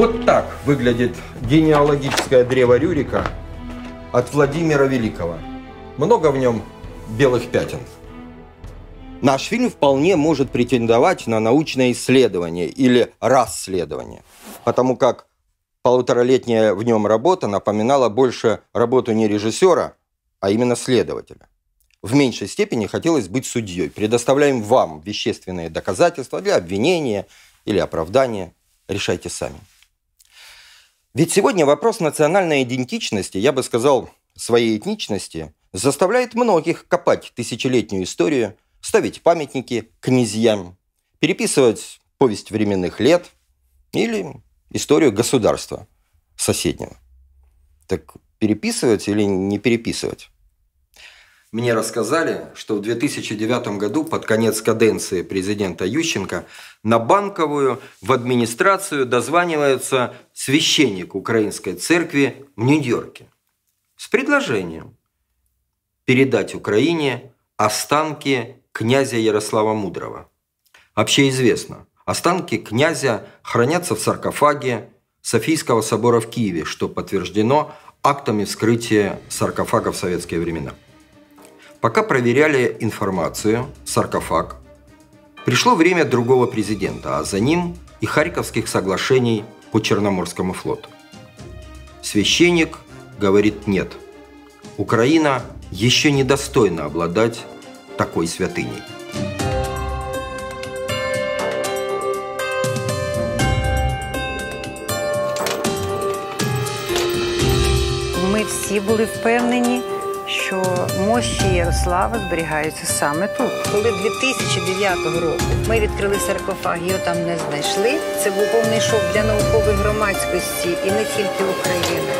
Вот так выглядит генеалогическое древо Рюрика от Владимира Великого. Много в нем белых пятен. Наш фильм вполне может претендовать на научное исследование или расследование, потому как полуторалетняя в нем работа напоминала больше работу не режиссера, а именно следователя. В меньшей степени хотелось быть судьей. Предоставляем вам вещественные доказательства для обвинения или оправдания. Решайте сами. Ведь сегодня вопрос национальной идентичности, я бы сказал, своей этничности, заставляет многих копать тысячелетнюю историю, ставить памятники князьям, переписывать повесть временных лет или историю государства соседнего. Так переписывать или не переписывать? Мне рассказали, что в 2009 году, под конец каденции президента Ющенко, на Банковую в администрацию дозванивается священник Украинской церкви в Нью-Йорке с предложением передать Украине останки князя Ярослава Мудрого. Вообще известно, останки князя хранятся в саркофаге Софийского собора в Киеве, что подтверждено актами вскрытия саркофага в советские времена. Пока проверяли информацию, саркофаг, пришло время другого президента, а за ним и Харьковских соглашений по Черноморскому флоту. Священник говорит «нет». Украина еще недостойна обладать такой святыней. Ми всі були впевнені, що мощі Ярослава зберігаються саме тут. Коли 2009 року ми відкрили саркофаг, його там не знайшли. Це був повний шок для наукової громадськості і не тільки України.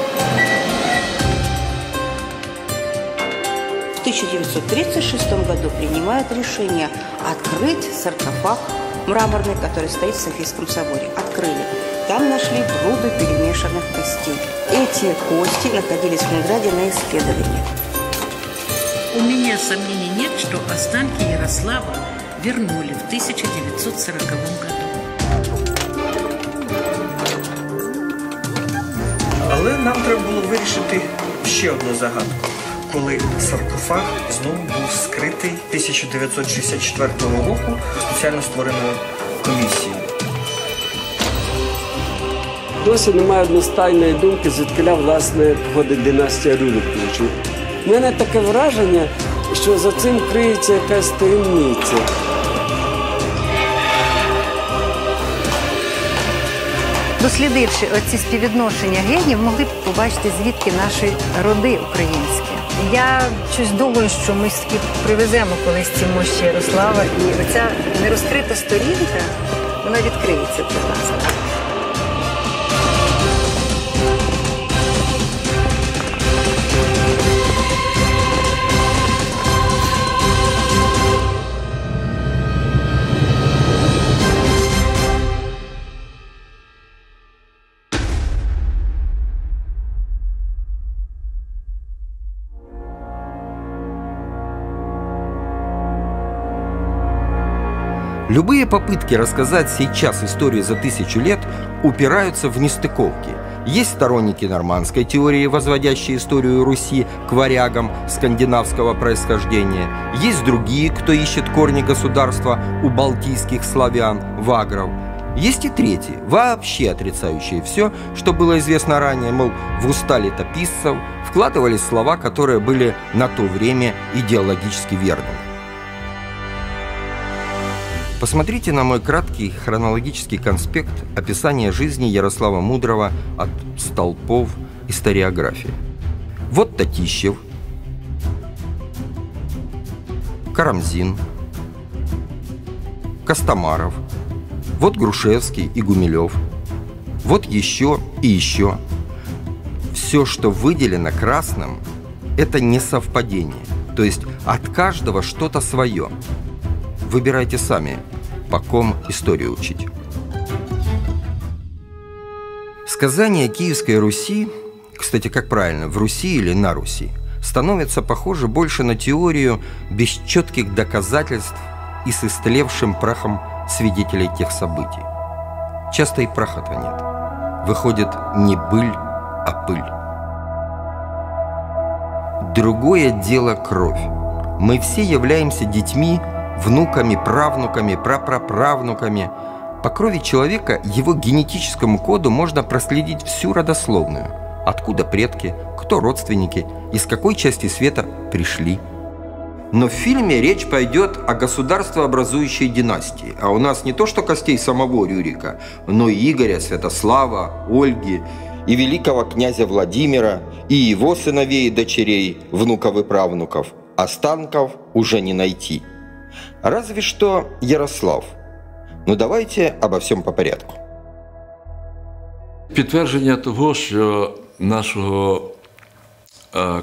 В 1936 году принимают решение открыть саркофаг мраморный, который стоит в Софийском соборе. Открыли. Там нашли груды перемешанных костей. Эти кости находились в Ленинграде на исследовании. У меня сомнений нет, что останки Ярослава вернули в 1940 году. Але нам треба було вирішити ще одну загадку. Коли саркофаг знову був скритий 1964 року спеціально створеною комісією. Досі немає одностайної думки, звідкиля власне походить династія Рюриковичів. У мене таке враження, що за цим криється якась таємниця. Дослідивши оці співвідношення генів, могли б побачити, звідки наші роди українські. Я щось думаю, що ми таки привеземо колись ці мощі Ярослава, і оця нерозкрита сторінка, вона відкриється для нас. Любые попытки рассказать сейчас историю за тысячу лет упираются в нестыковки. Есть сторонники нормандской теории, возводящие историю Руси к варягам скандинавского происхождения. Есть другие, кто ищет корни государства у балтийских славян, вагров. Есть и третьи, вообще отрицающие все, что было известно ранее, мол, в уста летописцев вкладывались слова, которые были на то время идеологически верными. Посмотрите на мой краткий хронологический конспект описания жизни Ярослава Мудрого от столпов историографии. Вот Татищев, Карамзин, Костомаров, вот Грушевский и Гумилев, вот еще и еще. Все, что выделено красным, это не совпадение, то есть от каждого что-то свое. Выбирайте сами, по ком историю учить. Сказание Киевской Руси, кстати, как правильно, в Руси или на Руси, становится похоже больше на теорию без четких доказательств и с истлевшим прахом свидетелей тех событий. Часто и праха-то нет. выходит не быль, а пыль. Другое дело кровь. Мы все являемся детьми, внуками, правнуками, прапраправнуками. По крови человека, его генетическому коду можно проследить всю родословную. Откуда предки, кто родственники, из какой части света пришли. Но в фильме речь пойдет о государствообразующей династии. А у нас не то что костей самого Рюрика, но и Игоря, Святослава, Ольги, и великого князя Владимира, и его сыновей и дочерей, внуков и правнуков. Останков уже не найти. Разве что Ярослав. Ну давайте обо всем по порядку. Підтвердження того, що нашого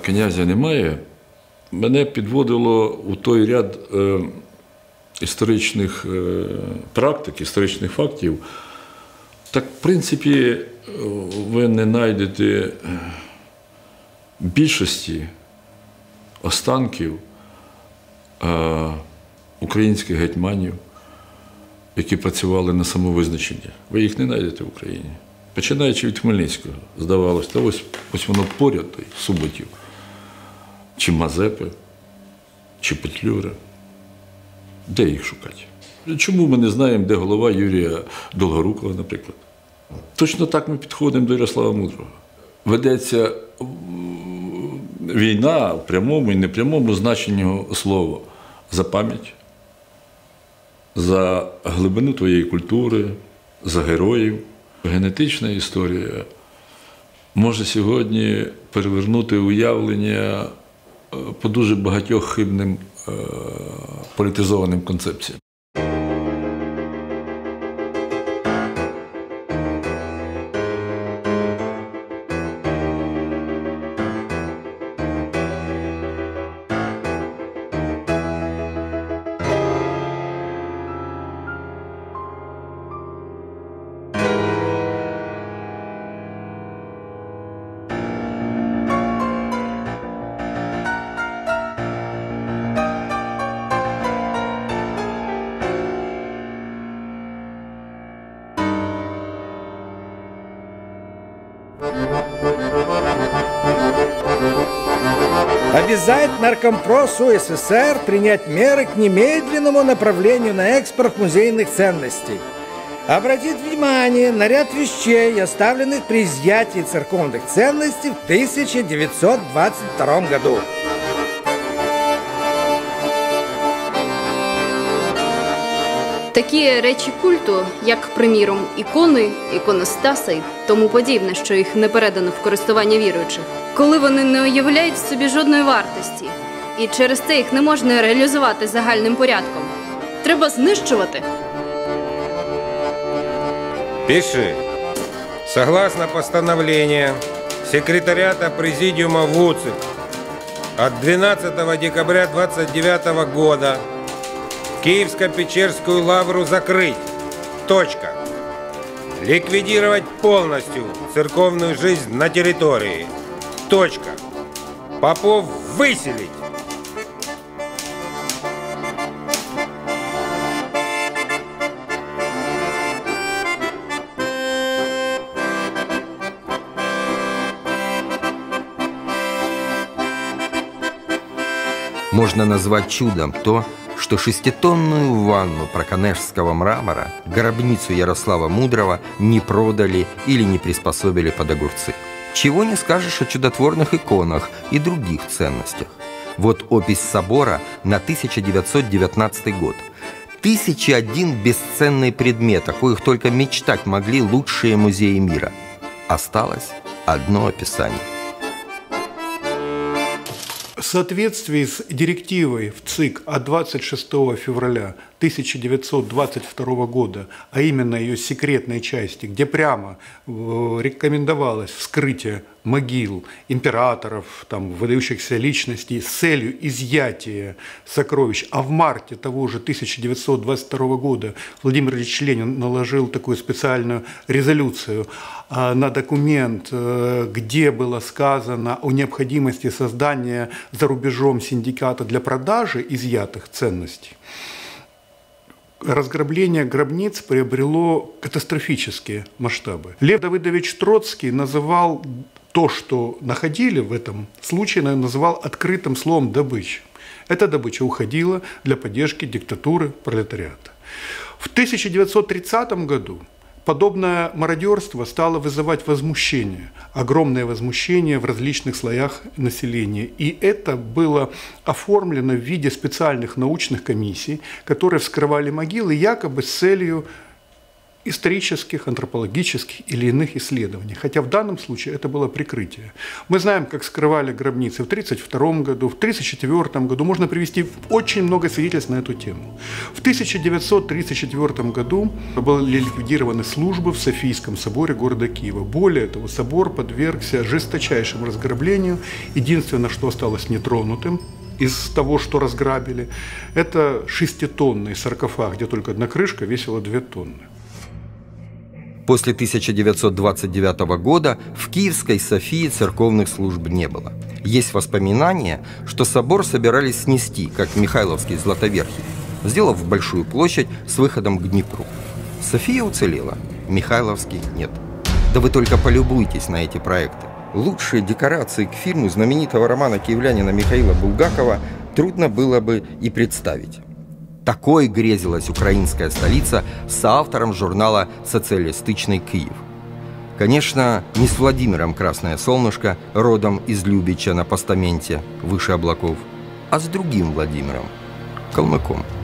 князя немає, мене підводило у той ряд е, історичних е, практик, історичних фактів. Так, в принципі, ви не знайдете е, більшості останків українських гетьманів, які працювали на самовизначення. Ви їх не знайдете в Україні. Починаючи від Хмельницького, здавалося, та ось, ось воно поряд, Суботів, чи Мазепи, чи Петлюра. Де їх шукати? Чому ми не знаємо, де голова Юрія Долгорукова, наприклад? Точно так ми підходимо до Ярослава Мудрого. Ведеться війна в прямому і непрямому значенні слова за пам'ять, за глибину твоєї культури, за героїв. Генетична історія може сьогодні перевернути уявлення е, по дуже багатьох хибним е, політизованим концепціям. Обязать Наркомпросу СССР принять меры к немедленному направлению на экспорт музейных ценностей. Обратить внимание на ряд вещей, оставленных при изъятии церковных ценностей в 1922 году. Такі речі культу, як, приміром, ікони, іконостаси тому подібне, що їх не передано в користування віруючих, коли вони не уявляють в собі жодної вартості, і через це їх не можна реалізувати загальним порядком. Треба знищувати. Пиши. Согласно постановлению секретариата Президиума ВУЦИК от 12 декабря 29 года Киевско-Печерскую лавру закрыть. Точка. Ликвидировать полностью церковную жизнь на территории. Точка. Попов выселить. Можно назвать чудом то, что шеститонную ванну проконежского мрамора, гробницу Ярослава Мудрого не продали или не приспособили под огурцы. Чего не скажешь о чудотворных иконах и других ценностях. Вот опись собора на 1919 год. Тысячи один бесценный предмет, о коих только мечтать могли лучшие музеи мира. Осталось одно описание. В соответствии с директивой в ЦИК от 26 февраля 1922 года, а именно ее секретной части, где прямо э, рекомендовалось вскрытие могил императоров, там, выдающихся личностей с целью изъятия сокровищ. А в марте того же 1922 года Владимир Ильич Ленин наложил такую специальную резолюцию а, на документ, э, где было сказано о необходимости создания за рубежом синдиката для продажи изъятых ценностей разграбление гробниц приобрело катастрофические масштабы. Лев Давыдович Троцкий называл то, что находили в этом случае, называл открытым словом «добыча». Эта добыча уходила для поддержки диктатуры пролетариата. В 1930 году Подобное мародерство стало вызывать возмущение, огромное возмущение в различных слоях населения. И это было оформлено в виде специальных научных комиссий, которые вскрывали могилы якобы с целью исторических, антропологических или иных исследований. Хотя в данном случае это было прикрытие. Мы знаем, как скрывали гробницы в 1932 году, в 1934 году. Можно привести очень много свидетельств на эту тему. В 1934 году были ликвидированы службы в Софийском соборе города Киева. Более того, собор подвергся жесточайшему разграблению. Единственное, что осталось нетронутым, из того, что разграбили, это шеститонный саркофаг, где только одна крышка весила две тонны. После 1929 года в Киевской Софии церковных служб не было. Есть воспоминания, что собор собирались снести, как Михайловский Златоверхий, сделав большую площадь с выходом к Днепру. София уцелела, Михайловский нет. Да вы только полюбуйтесь на эти проекты. Лучшие декорации к фильму знаменитого романа киевлянина Михаила Булгакова трудно было бы и представить. Такой грезилась украинская столица с автором журнала «Социалистичный Киев». Конечно, не с Владимиром Красное Солнышко, родом из Любича на постаменте, выше облаков, а с другим Владимиром, Калмыком –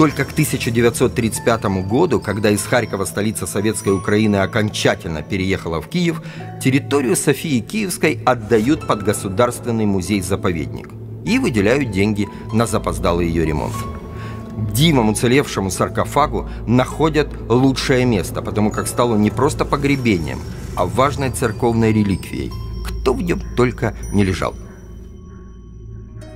Только к 1935 году, когда из Харькова столица Советской Украины окончательно переехала в Киев, территорию Софии Киевской отдают под Государственный музей-заповедник и выделяют деньги на запоздалый ее ремонт. Димам, уцелевшему саркофагу, находят лучшее место, потому как стало не просто погребением, а важной церковной реликвией. Кто в нем только не лежал –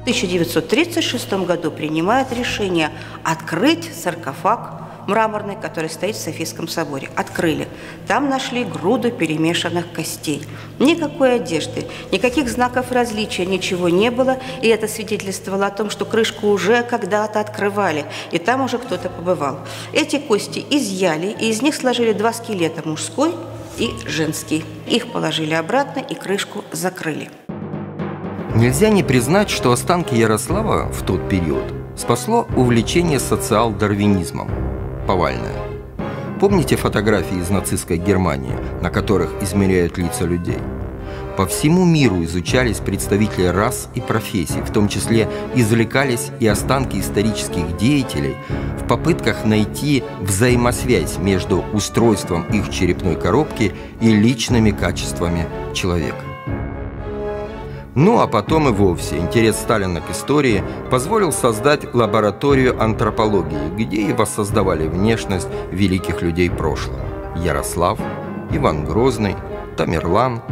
1936 году принимают решение открыть саркофаг мраморный, который стоит в Софийском соборе. Открыли. Там нашли груду перемешанных костей. Никакой одежды, никаких знаков различия, ничего не было. И это свидетельствовало о том, что крышку уже когда-то открывали, и там уже кто-то побывал. Эти кости изъяли, и из них сложили два скелета, мужской и женский. Их положили обратно и крышку закрыли. Нельзя не признать, что останки Ярослава в тот период спасло увлечение социал-дарвинизмом. Повальное. Помните фотографии из нацистской Германии, на которых измеряют лица людей? По всему миру изучались представители рас и профессий, в том числе извлекались и останки исторических деятелей в попытках найти взаимосвязь между устройством их черепной коробки и личными качествами человека. Ну а потом и вовсе интерес Сталина к истории позволил создать лабораторию антропологии, где и воссоздавали внешность великих людей прошлого. Ярослав, Иван Грозный, Тамерлан,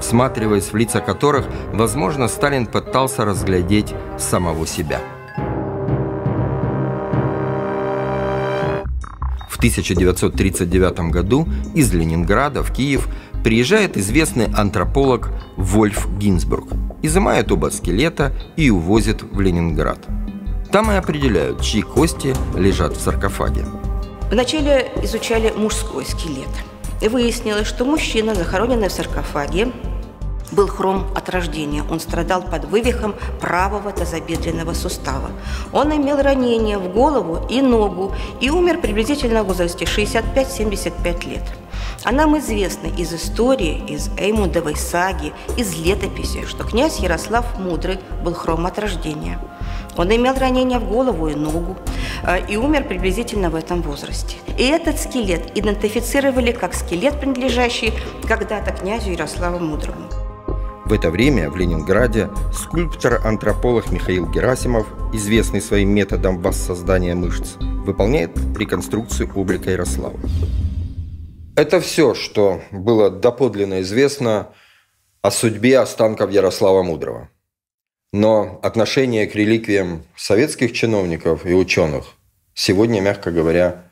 всматриваясь в лица которых, возможно, Сталин пытался разглядеть самого себя. В 1939 году из Ленинграда в Киев приезжает известный антрополог Вольф Гинзбург, изымает оба скелета и увозит в Ленинград. Там и определяют, чьи кости лежат в саркофаге. Вначале изучали мужской скелет. И выяснилось, что мужчина, захороненный в саркофаге, был хром от рождения. Он страдал под вывихом правого тазобедренного сустава. Он имел ранение в голову и ногу и умер приблизительно в возрасте 65-75 лет. А нам известно из истории, из Эймундовой саги, из летописи, что князь Ярослав Мудрый был хром от рождения. Он имел ранение в голову и ногу э, и умер приблизительно в этом возрасте. И этот скелет идентифицировали как скелет, принадлежащий когда-то князю Ярославу Мудрому. В это время в Ленинграде скульптор-антрополог Михаил Герасимов, известный своим методом воссоздания мышц, выполняет реконструкцию облика Ярослава. Это все, что было доподлинно известно о судьбе останков Ярослава Мудрого. Но отношение к реликвиям советских чиновников и ученых сегодня, мягко говоря,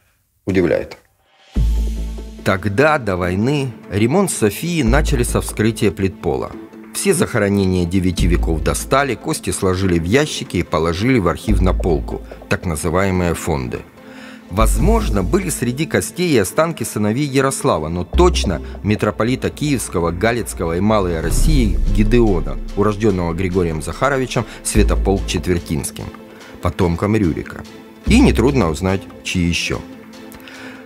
удивляет. Тогда, до войны, ремонт Софии начали со вскрытия плит пола. Все захоронения девяти веков достали, кости сложили в ящики и положили в архив на полку, так называемые фонды. Возможно, были среди костей и останки сыновей Ярослава, но точно митрополита Киевского, Галицкого и Малой России Гидеона, урожденного Григорием Захаровичем Святополк Четвертинским, потомком Рюрика. И нетрудно узнать, чьи еще.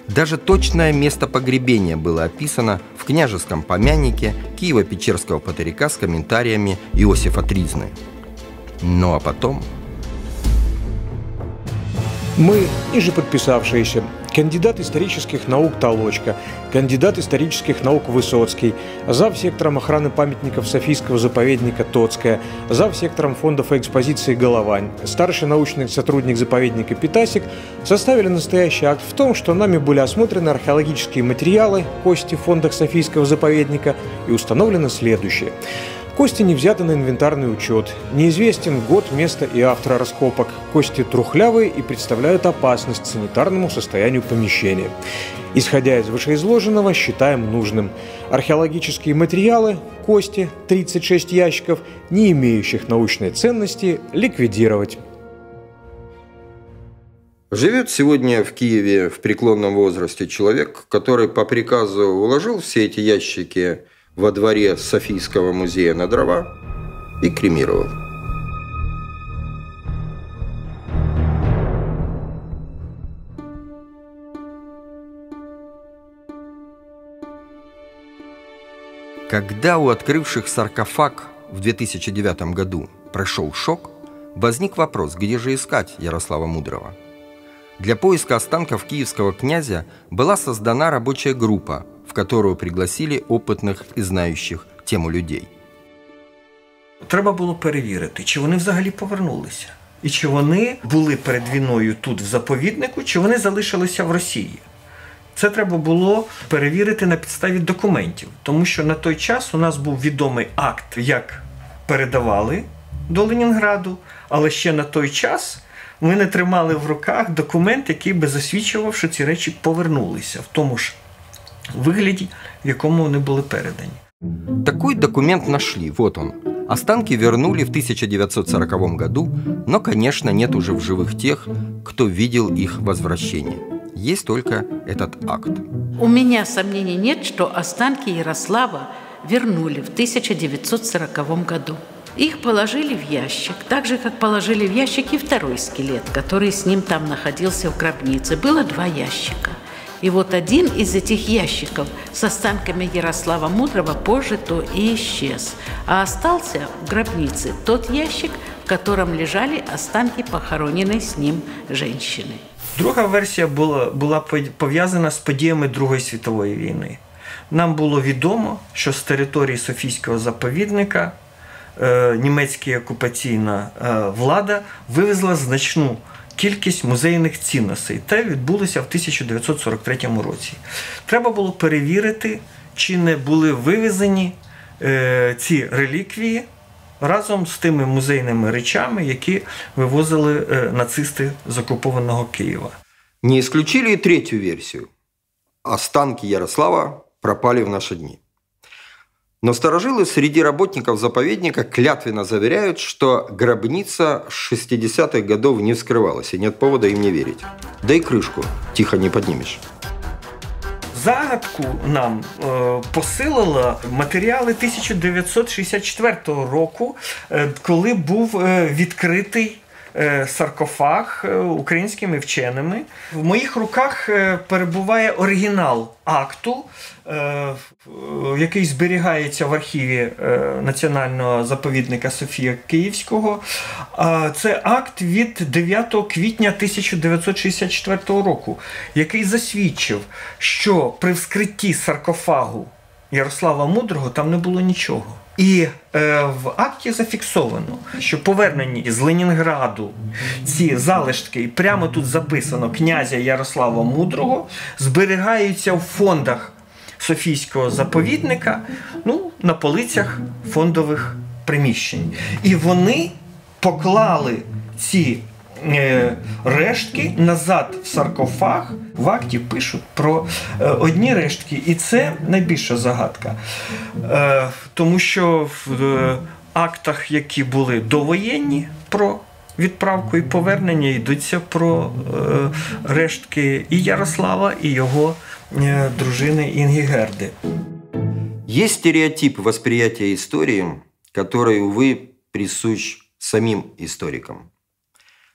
Даже точное место погребения было описано в княжеском помяннике Киево-Печерского патарика с комментариями Иосифа Тризны. Ну а потом Мы, ниже подписавшиеся, кандидат исторических наук Толочка, кандидат исторических наук Высоцкий, зав. сектором охраны памятников Софийского заповедника Тоцкая, зав. сектором фондов экспозиции Головань, старший научный сотрудник заповедника Питасик составили настоящий акт в том, что нами были осмотрены археологические материалы, кости в фондах Софийского заповедника и установлено следующее – Кости не взяты на инвентарный учет. Неизвестен год, место и автор раскопок. Кости трухлявые и представляют опасность санитарному состоянию помещения. Исходя из вышеизложенного, считаем нужным. Археологические материалы, кости, 36 ящиков, не имеющих научной ценности, ликвидировать. Живет сегодня в Киеве в преклонном возрасте человек, который по приказу уложил все эти ящики во дворе Софийского музея на дрова и кремировал. Когда у открывших саркофаг в 2009 году прошел шок, возник вопрос, где же искать Ярослава Мудрого. Для поиска останков киевского князя была создана рабочая группа которую пригласили опытних і знаючих тему людей. Треба було перевірити, чи вони взагалі повернулися, і чи вони були перед війною тут, в заповіднику, чи вони залишилися в Росії. Це треба було перевірити на підставі документів, тому що на той час у нас був відомий акт, як передавали до Ленінграду, але ще на той час ми не тримали в руках документ, який би засвідчував, що ці речі повернулися в тому ж выгляде, в якому вони були передані. Такой документ нашли, вот он. Останки вернули в 1940 году, но, конечно, нет уже в живых тех, кто видел их возвращение. Есть только этот акт. У меня сомнений нет, что останки Ярослава вернули в 1940 году. Их положили в ящик, так же, как положили в ящик и второй скелет, который с ним там находился в гробнице. Было два ящика – и вот один из этих ящиков с останками Ярослава Мудрого позже то и исчез. А остался в гробнице тот ящик, в котором лежали останки похороненной с ним женщины. Друга версія була була пов'язана з подіями Другої світової війни. Нам було відомо, що з території Софійського заповідника е, німецька окупаційна е, влада вивезла значну кількість музейних цінностей. Те відбулося в 1943 році. Треба було перевірити, чи не були вивезені е, ці реліквії разом з тими музейними речами, які вивозили е, нацисти з окупованого Києва. Не исключили и третью версию. Останки Ярослава пропали в наши дни. Но сторожилы среди работников заповедника клятвенно заверяют, что гробница с 60-х годов не вскрывалась, и нет повода им не верить. Да и крышку тихо не поднимешь. Загадку нам е, посилила матеріали 1964 року, е, коли був е, відкритий Е, саркофаг е, українськими вченими. В моїх руках е, перебуває оригінал акту, який зберігається в архіві Національного заповідника Софія Київського. Це акт від 9 квітня 1964 року, який засвідчив, що при вскритті саркофагу Ярослава Мудрого там не було нічого. І е, в акті зафіксовано, що повернені з Ленінграду ці залишки, і прямо тут записано князя Ярослава Мудрого, зберігаються в фондах Софійського заповідника, ну, на полицях фондових приміщень. І вони поклали ці е, рештки назад в саркофаг. В акті пишуть про е, одні рештки, і це найбільша загадка. Е, тому що в е, актах, які були довоєнні про відправку і повернення, йдуться про е, рештки і Ярослава, і його е, дружини Інгігерди. Есть стереотип восприятия истории, который, увы, присущ самим историкам.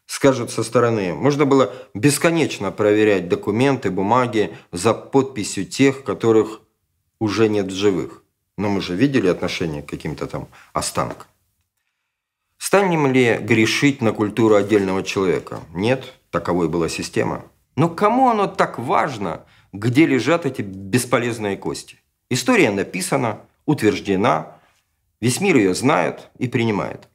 Скажут со стороны, можно было бесконечно проверять документы, бумаги за подписью тех, которых уже нет в живых. Но мы же видели отношение к каким-то там останкам. Станем ли грешить на культуру отдельного человека? Нет, таковой была система. Но кому оно так важно, где лежат эти бесполезные кости? История написана, утверждена, весь мир ее знает и принимает.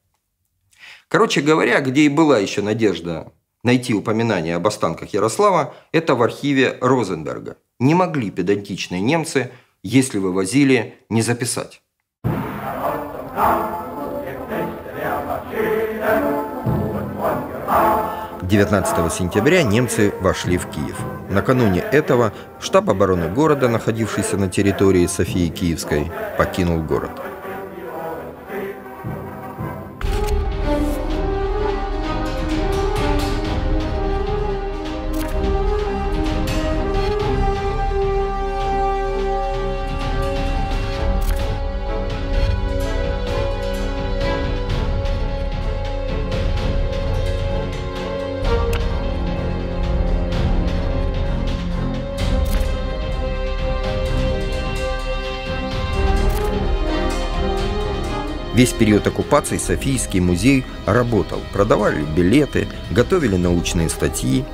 Короче говоря, где и была еще надежда найти упоминание об останках Ярослава, это в архиве Розенберга. Не могли педантичные немцы, если вывозили, не записать. 19 сентября немцы вошли в Киев. Накануне этого штаб обороны города, находившийся на территории Софии Киевской, покинул город. Весь период оккупации Софийский музей работал. Продавали билеты, готовили научные статьи.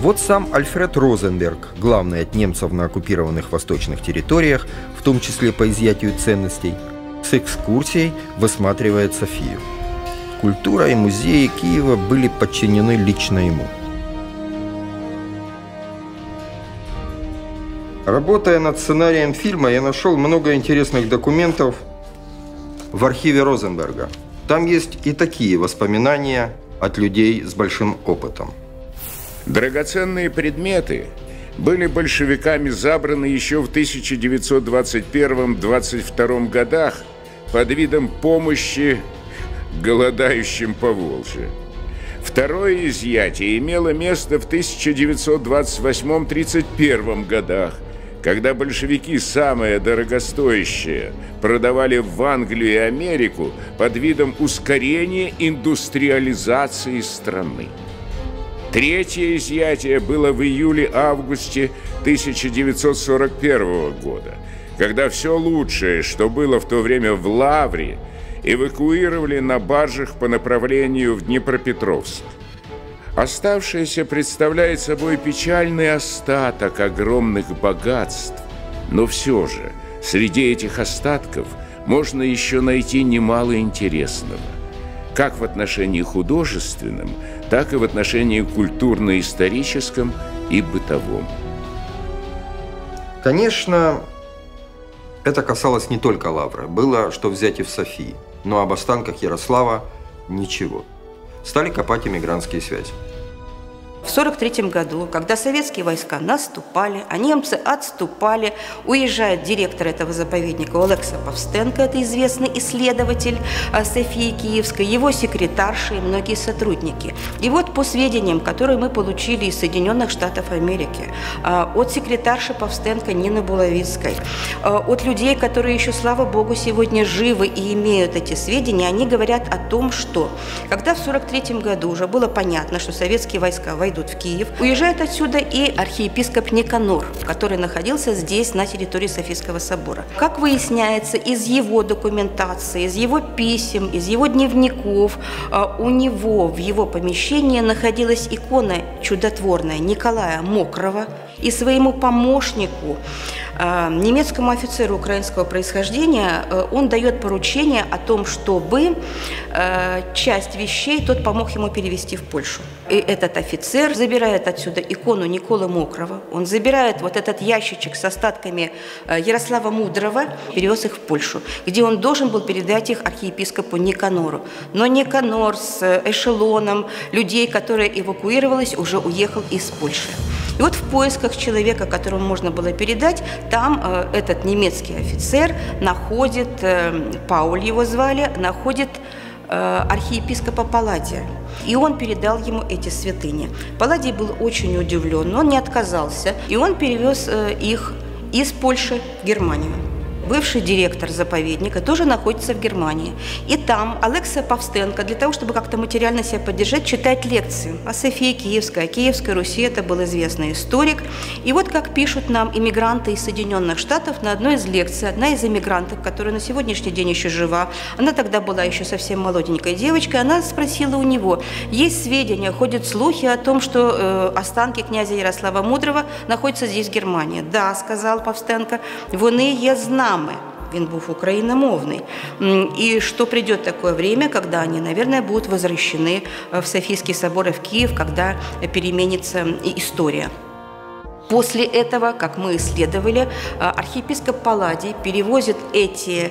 Вот сам Альфред Розенберг, главный от немцев на оккупированных восточных территориях, в том числе по изъятию ценностей, с экскурсией высматривает Софию. Культура и музеи Киева были подчинены лично ему. Работая над сценарием фильма, я нашел много интересных документов в архиве Розенберга. Там есть и такие воспоминания от людей с большим опытом. Драгоценные предметы были большевиками забраны еще в 1921-22 годах под видом помощи голодающим по Волжье. Второе изъятие имело место в 1928-31 годах – когда большевики самое дорогостоящее продавали в Англию и Америку под видом ускорения индустриализации страны. Третье изъятие было в июле-августе 1941 года, когда все лучшее, что было в то время в Лавре, эвакуировали на баржах по направлению в Днепропетровск. Оставшееся представляет собой печальный остаток огромных богатств. Но все же, среди этих остатков можно еще найти немало интересного. Как в отношении художественном, так и в отношении культурно-историческом и бытовом. Конечно, это касалось не только Лавры. Было что взять и в Софии. Но об останках Ярослава ничего стали копать иммигрантские связи. В 1943 году, когда советские войска наступали, а немцы отступали, уезжает директор этого заповедника Олекса Павстенко, это известный исследователь а, Софии Киевской, его секретарши и многие сотрудники. И вот по сведениям, которые мы получили из Соединенных Штатов Америки, а, от секретарши Павстенко Нины Булавицкой, а, от людей, которые еще, слава богу, сегодня живы и имеют эти сведения, они говорят о том, что когда в 1943 году уже было понятно, что советские войска войдут идут в Киев. Уезжает отсюда и архиепископ Никанор, который находился здесь, на территории Софийского собора. Как выясняется из его документации, из его писем, из его дневников, а, у него в его помещении находилась икона чудотворная Николая Мокрого, и своему помощнику, а, немецкому офицеру украинского происхождения, э, он дает поручение о том, чтобы э, часть вещей тот помог ему перевести в Польшу. И этот офицер забирает отсюда икону Николы Мокрого. Он забирает вот этот ящичек с остатками э, Ярослава Мудрого, перевез их в Польшу, где он должен был передать их архиепископу Никанору. Но Никанор с э, эшелоном людей, которые эвакуировались, уже уехал из Польши. И вот в поисках человека, которому можно было передать, там э, этот немецкий офицер находит, э, Пауль его звали, находит э, архиепископа Палладия. И он передал ему эти святыни. Палладий был очень удивлен, но он не отказался. И он перевез э, их из Польши в Германию бывший директор заповедника, тоже находится в Германии. И там Алекса Павстенко, для того, чтобы как-то материально себя поддержать, читает лекции о Софии Киевской, о Киевской Руси. Это был известный историк. И вот как пишут нам иммигранты из Соединенных Штатов на одной из лекций, одна из иммигрантов, которая на сегодняшний день еще жива, она тогда была еще совсем молоденькой девочкой, она спросила у него, есть сведения, ходят слухи о том, что э, останки князя Ярослава Мудрого находятся здесь, в Германии. Да, сказал Павстенко, вони є з нами. Він був україномовний. И что придет такое время, когда они, наверное, будут возвращены в Софийский собор в Киев, когда переменится история. После этого, как мы исследовали, архиепископ Палладий перевозит эти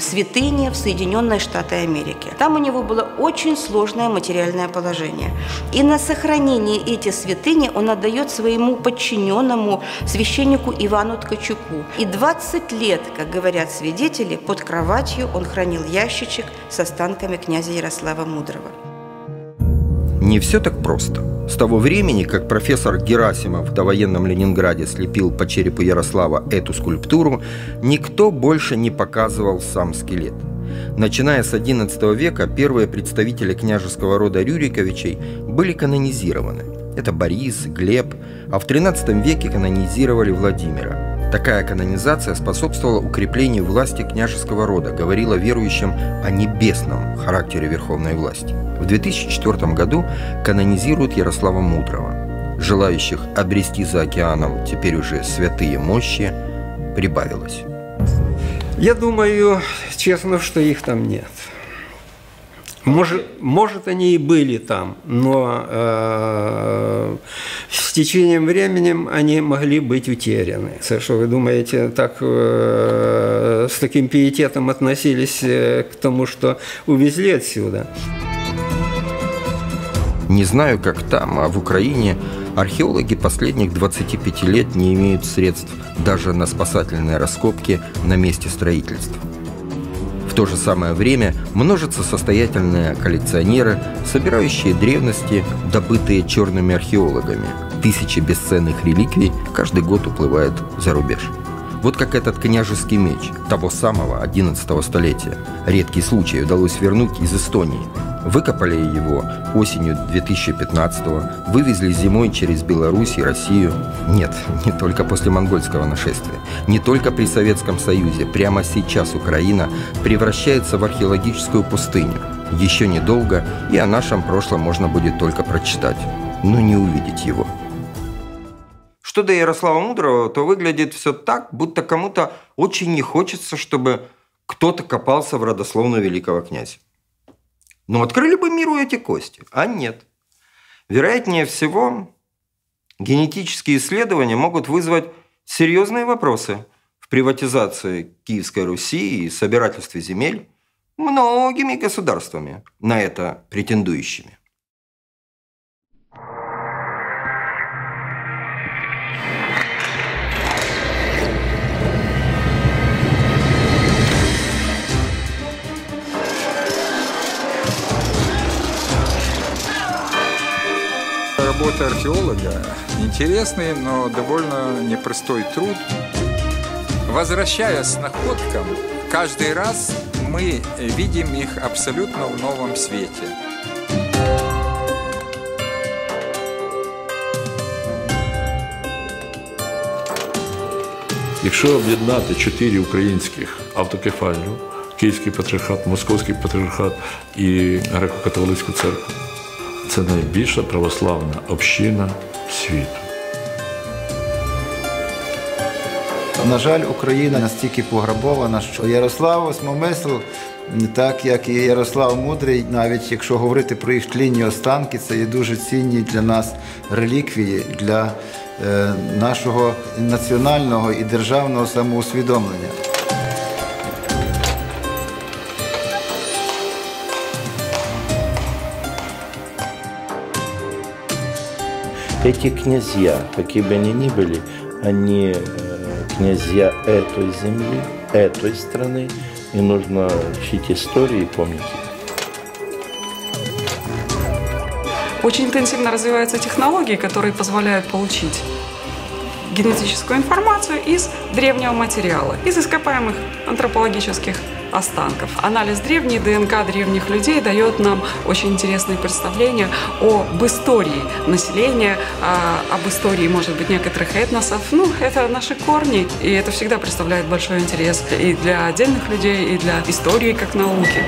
святыни в Соединенные Штаты Америки. Там у него было очень сложное материальное положение. И на сохранение эти святыни он отдает своему подчиненному священнику Ивану Ткачуку. И 20 лет, как говорят свидетели, под кроватью он хранил ящичек с останками князя Ярослава Мудрого. Не все так просто. С того времени, как профессор Герасимов в довоенном Ленинграде слепил по черепу Ярослава эту скульптуру, никто больше не показывал сам скелет. Начиная с XI века, первые представители княжеского рода Рюриковичей были канонизированы. Это Борис, Глеб, а в XIII веке канонизировали Владимира. Такая канонизация способствовала укреплению власти княжеского рода, говорила верующим о небесном характере верховной власти. В 2004 году канонизируют Ярослава Мудрого. Желающих обрести за океаном теперь уже святые мощи прибавилось. Я думаю, честно, что их там нет. Может, может, они и были там, но э, с течением времени они могли быть утеряны. Что вы думаете, так э, с таким пиететом относились э, к тому, что увезли отсюда? Не знаю, как там, а в Украине археологи последних 25 лет не имеют средств даже на спасательные раскопки на месте строительства. В то же самое время множатся состоятельные коллекционеры, собирающие древности, добытые черными археологами. Тысячи бесценных реликвий каждый год уплывают за рубеж. Вот как этот княжеский меч того самого 11 столетия. Редкий случай удалось вернуть из Эстонии. Выкопали его осенью 2015-го, вывезли зимой через Беларусь и Россию. Нет, не только после монгольского нашествия, не только при Советском Союзе. Прямо сейчас Украина превращается в археологическую пустыню. Еще недолго, и о нашем прошлом можно будет только прочитать, но не увидеть его. Что до Ярослава Мудрого, то выглядит все так, будто кому-то очень не хочется, чтобы кто-то копался в родословную великого князя. Но открыли бы миру эти кости, а нет. Вероятнее всего, генетические исследования могут вызвать серьезные вопросы в приватизации Киевской Руси и собирательстве земель многими государствами, на это претендующими. работа археолога интересный, но довольно непростой труд. Возвращаясь к находкам, каждый раз мы видим их абсолютно в новом свете. Якщо об'єднати чотири українських автокефалію, Київський патріархат, Московський патріархат і греко-католицьку церкву, Це найбільша православна община світу. На жаль, Україна настільки пограбована, що Ярослав Осмомисл, так як і Ярослав Мудрий, навіть якщо говорити про їх тлінні останки, це є дуже цінні для нас реліквії для е, нашого національного і державного самоусвідомлення. Эти князья, какие бы они ни были, они э, князья этой земли, этой страны, и нужно учить историю и помнить. Очень интенсивно развиваются технологии, которые позволяют получить генетическую информацию из древнего материала, из ископаемых антропологических останков. Анализ древней ДНК древних людей дает нам очень интересные представления об истории населения, а, об истории, может быть, некоторых этносов. Ну, это наши корни, и это всегда представляет большой интерес и для отдельных людей, и для истории как науки.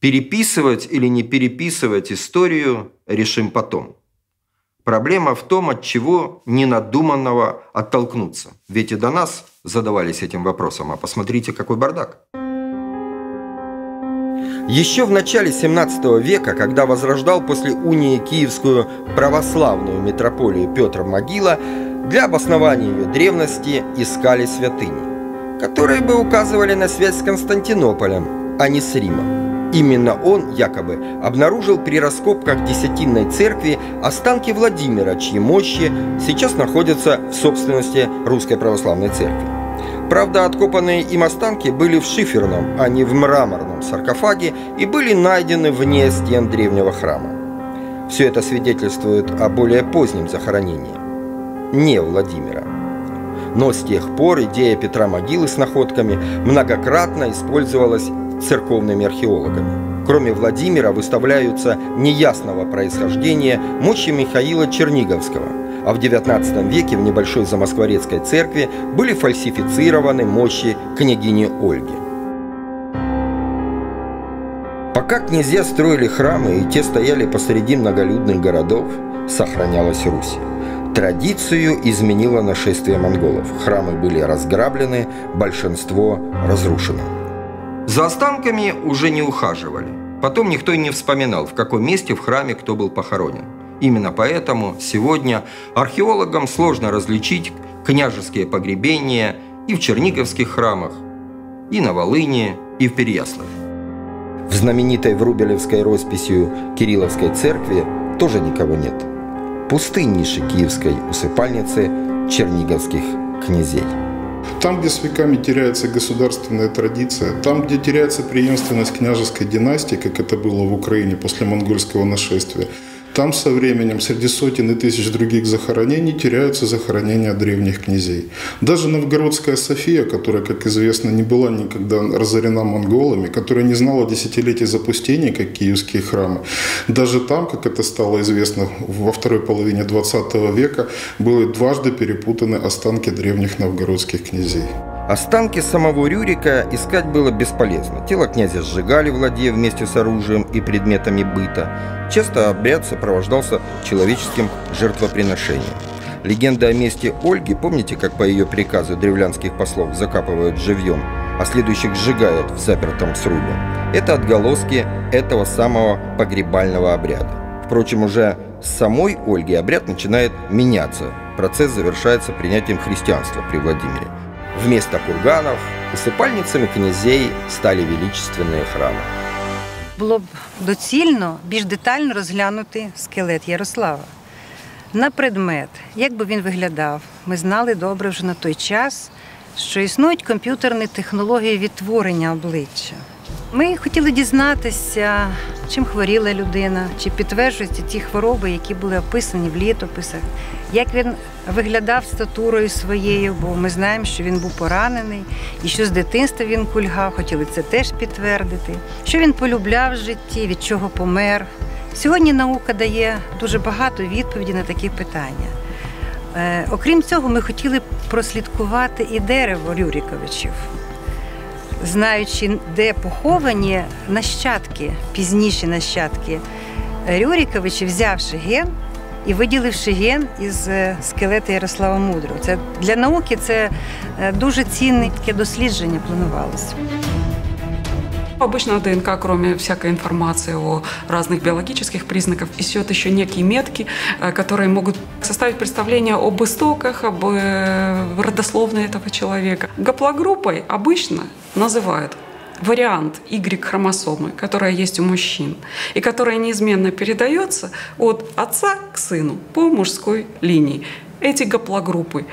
Переписывать или не переписывать историю решим потом. Проблема в том, от чего ненадуманного оттолкнуться. Ведь и до нас задавались этим вопросом, а посмотрите, какой бардак. Еще в начале 17 века, когда возрождал после унии киевскую православную митрополию Петр Могила, для обоснования ее древности искали святыни, которые бы указывали на связь с Константинополем, а не с Римом. Именно он, якобы, обнаружил при раскопках Десятинной церкви останки Владимира, чьи мощи сейчас находятся в собственности Русской Православной Церкви. Правда, откопанные им останки были в шиферном, а не в мраморном саркофаге и были найдены вне стен древнего храма. Все это свидетельствует о более позднем захоронении. Не Владимира. Но с тех пор идея Петра Могилы с находками многократно использовалась церковными археологами. Кроме Владимира выставляются неясного происхождения мощи Михаила Черниговского, а в XIX веке в небольшой замоскворецкой церкви были фальсифицированы мощи княгини Ольги. Пока князья строили храмы и те стояли посреди многолюдных городов, сохранялась Русь. Традицию изменило нашествие монголов. Храмы были разграблены, большинство разрушено. За останками уже не ухаживали. Потом никто и не вспоминал, в каком месте в храме кто был похоронен. Именно поэтому сегодня археологам сложно различить княжеские погребения и в черниговских храмах, и на Волыне, и в Переяславе. В знаменитой Врубелевской росписью Кирилловской церкви тоже никого нет. Пусты ниши киевской усыпальницы черниговских князей. Там, где с веками теряется государственная традиция, там, где теряется преемственность княжеской династии, как это было в Украине после монгольского нашествия, там со временем среди сотен и тысяч других захоронений теряются захоронения древних князей. Даже Новгородская София, которая, как известно, не была никогда разорена монголами, которая не знала десятилетий запустения, как киевские храмы, даже там, как это стало известно во второй половине 20 века, были дважды перепутаны останки древних новгородских князей. Останки самого Рюрика искать было бесполезно. Тело князя сжигали, владея вместе с оружием и предметами быта. Часто обряд сопровождался человеческим жертвоприношением. Легенда о месте Ольги, помните, как по ее приказу древлянских послов закапывают живьем, а следующих сжигают в запертом срубе? Это отголоски этого самого погребального обряда. Впрочем, уже с самой Ольги обряд начинает меняться. Процесс завершается принятием христианства при Владимире. Вместо курганов усипальницями князей стали величественные храмы. Було б доцільно більш детально розглянути скелет Ярослава. На предмет, як би він виглядав, ми знали добре вже на той час, що існують комп'ютерні технології відтворення обличчя. Ми хотіли дізнатися чим хворіла людина, чи підтверджуються ті хвороби, які були описані в літописах, як він виглядав статурою своєю, бо ми знаємо, що він був поранений і що з дитинства він кульгав, хотіли це теж підтвердити, що він полюбляв в житті, від чого помер. Сьогодні наука дає дуже багато відповідей на такі питання. Е, окрім цього, ми хотіли прослідкувати і дерево Рюріковичів, знаючи, де поховані нащадки, пізніші нащадки Рюріковичі, взявши ген і виділивши ген із е, скелета Ярослава Мудрого. Це для науки це е, дуже цінне таке дослідження планувалося. Обычно ДНК, кроме всякой информации о разных биологических признаках, несет еще некие метки, э, которые могут составить представление об истоках, об э, родословной этого человека. Гаплогруппой обычно называют вариант Y-хромосомы, которая есть у мужчин, и которая неизменно передается от отца к сыну по мужской линии. Эти гаплогруппы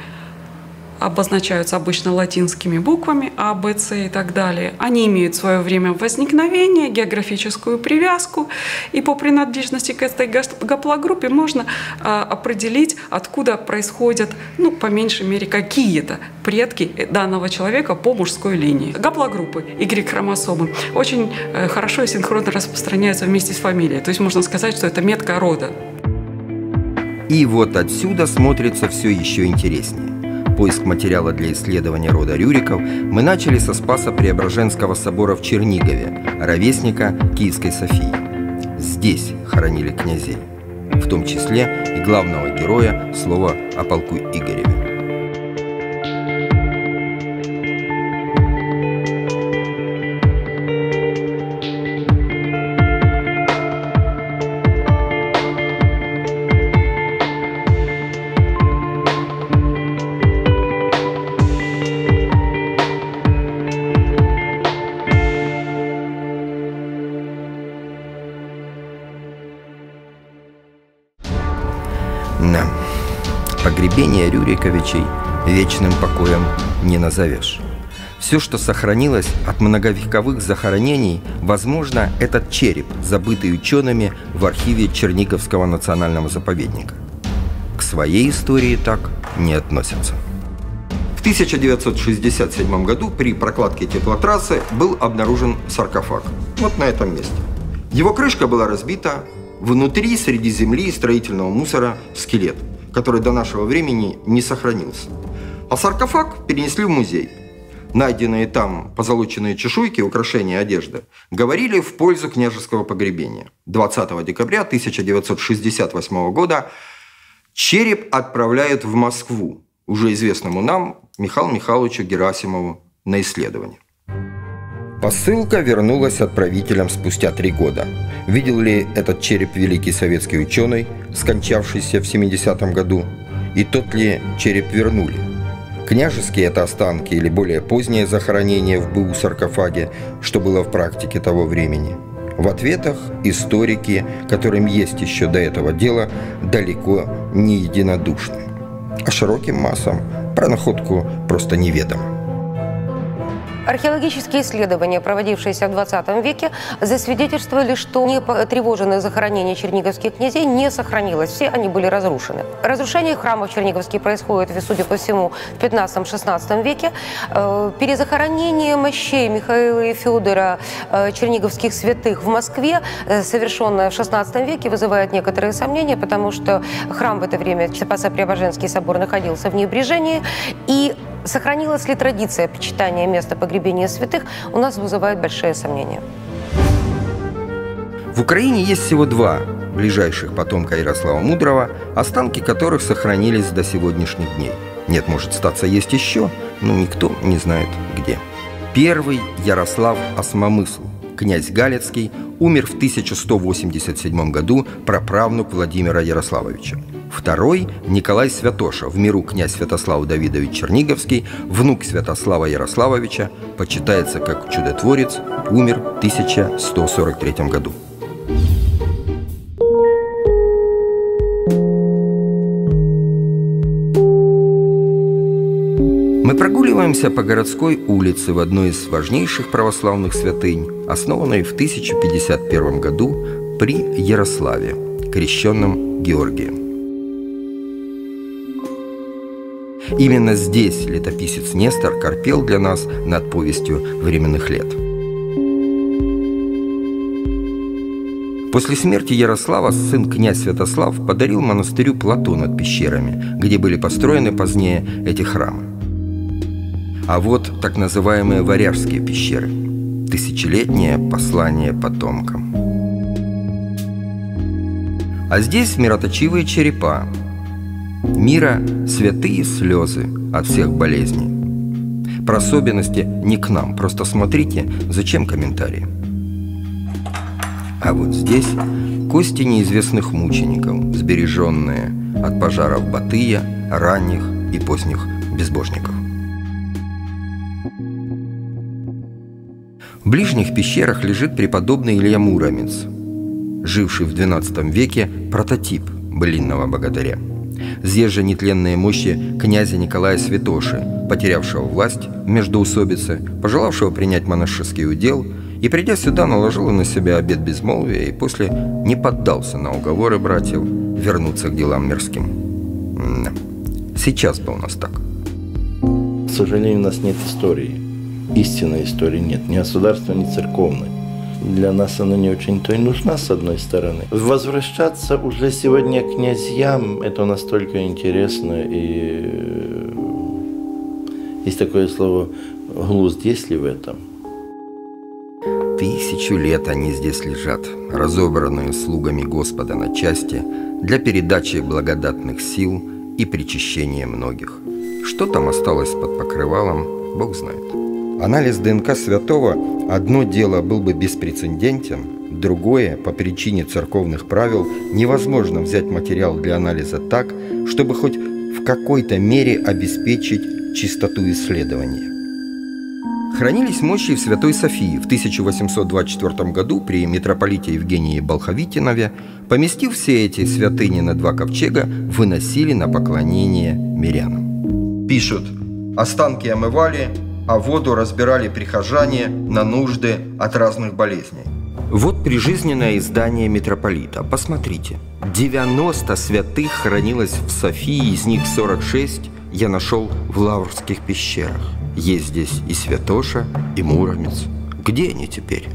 обозначаются обычно латинскими буквами А, Б, С и так далее. Они имеют свое время возникновения, географическую привязку, и по принадлежности к этой гаплогруппе можно а, определить, откуда происходят, ну, по меньшей мере, какие-то предки данного человека по мужской линии. Гаплогруппы, Y-хромосомы, очень э, хорошо и синхронно распространяются вместе с фамилией. То есть можно сказать, что это метка рода. И вот отсюда смотрится все еще интереснее. Поиск материала для исследования рода Рюриков мы начали со Спаса Преображенского собора в Чернигове, ровесника Киевской Софии. Здесь хоронили князей, в том числе и главного героя слова о полку Игореве. Вечным покоем не назовешь. Все, что сохранилось от многовековых захоронений, возможно, этот череп, забытый учеными в архиве Черниговского национального заповедника. К своей истории так не относятся. В 1967 году при прокладке теплотрассы был обнаружен саркофаг. Вот на этом месте. Его крышка была разбита, внутри, среди земли и строительного мусора, скелет, который до нашего времени не сохранился. А саркофаг перенесли в музей. Найденные там позолоченные чешуйки, украшения одежды, говорили в пользу княжеского погребения. 20 декабря 1968 года череп отправляют в Москву, уже известному нам Михаилу Михайловичу Герасимову, на исследование. Посылка вернулась отправителям спустя три года. Видел ли этот череп великий советский ученый, скончавшийся в 70-м году? И тот ли череп вернули? Княжеские это останки или более позднее захоронение в БУ саркофаге, что было в практике того времени? В ответах историки, которым есть еще до этого дела, далеко не единодушны. А широким массам про находку просто неведомо. Археологические исследования, проводившиеся в 20 веке, засвидетельствовали, что нетревоженное захоронение черниговских князей не сохранилось. Все они были разрушены. Разрушение храмов черниговских происходит, судя по всему, в 15-16 веке. Э, перезахоронение мощей Михаила и Федора, э, черниговских святых в Москве, э, совершенное в 16 веке, вызывает некоторые сомнения, потому что храм в это время, Спасо-Преображенский собор, находился в небрежении. И сохранилась ли традиция почитания места погребения святых, у нас вызывает большие сомнения. В Украине есть всего два ближайших потомка Ярослава Мудрого, останки которых сохранились до сегодняшних дней. Нет, может статься есть еще, но никто не знает где. Первый Ярослав Осмомысл, князь Галецкий, умер в 1187 году, праправнук Владимира Ярославовича. Второй – Николай Святоша, в миру князь Святослав Давидович Черниговский, внук Святослава Ярославовича, почитается как чудотворец, умер в 1143 году. Мы прогуливаемся по городской улице в одной из важнейших православных святынь, основанной в 1051 году при Ярославе, крещенном Георгием. Именно здесь летописец Нестор корпел для нас над повестью временных лет. После смерти Ярослава сын князь Святослав подарил монастырю плато над пещерами, где были построены позднее эти храмы. А вот так называемые Варяжские пещеры – тысячелетнее послание потомкам. А здесь мироточивые черепа, Мира – святые слезы от всех болезней. Про особенности не к нам, просто смотрите, зачем комментарии. А вот здесь кости неизвестных мучеников, сбереженные от пожаров Батыя, ранних и поздних безбожников. В ближних пещерах лежит преподобный Илья Муромец, живший в XII веке прототип былинного богатыря – З'езжа нетленные мощи князя Николая Святоши, потерявшего власть в междоусобице, пожелавшего принять монашеский удел, и, придя сюда, наложил на себя обет безмолвия и после не поддался на уговоры братьев вернуться к делам мирским. Да. Сейчас бы у нас так. К сожалению, у нас нет истории. Истинной истории нет. Ни государственной, ни церковной для нас она не очень-то и нужна, с одной стороны. Возвращаться уже сегодня к князьям, это настолько интересно, и э, есть такое слово «глузд», есть ли в этом? Тысячу лет они здесь лежат, разобранные слугами Господа на части для передачи благодатных сил и причащения многих. Что там осталось под покрывалом, Бог знает. Анализ ДНК святого одно дело был бы беспрецедентен, другое, по причине церковных правил, невозможно взять материал для анализа так, чтобы хоть в какой-то мере обеспечить чистоту исследования. Хранились мощи в Святой Софии в 1824 году при митрополите Евгении Болховитинове, поместив все эти святыни на два ковчега, выносили на поклонение мирянам. Пишут, останки омывали, а воду разбирали прихожане на нужды от разных болезней. Вот прижизненное издание митрополита. Посмотрите. 90 святых хранилось в Софии, из них 46 я нашел в Лаврских пещерах. Есть здесь и Святоша, и Муромец. Где они теперь?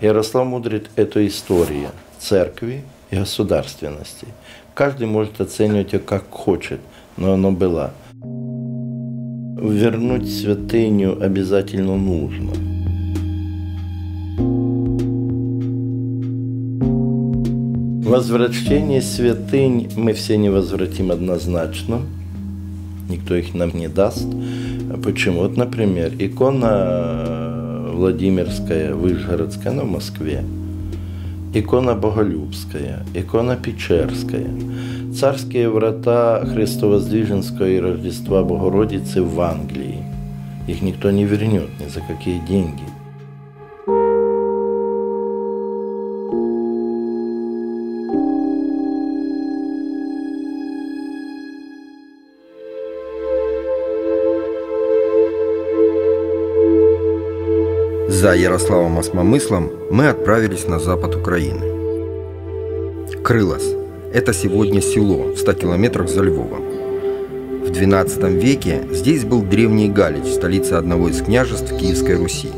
Ярослав Мудрит – это история церкви и государственности. Каждый может оценивать ее как хочет, но она была – вернуть святыню обязательно нужно. Возвращение святынь мы все не возвратим однозначно. Никто их нам не даст. Почему? Вот, например, икона Владимирская, Вышгородская, она в Москве. Икона Боголюбская, икона Печерская – царские врата Христовоздвиженского и Рождества Богородицы в Англии. Их никто не вернет ни за какие деньги. За Ярославом Осмомыслом мы отправились на запад Украины. Крылос – это сегодня село в 100 километрах за Львовом. В XII веке здесь был древний Галич, столица одного из княжеств Киевской Руси.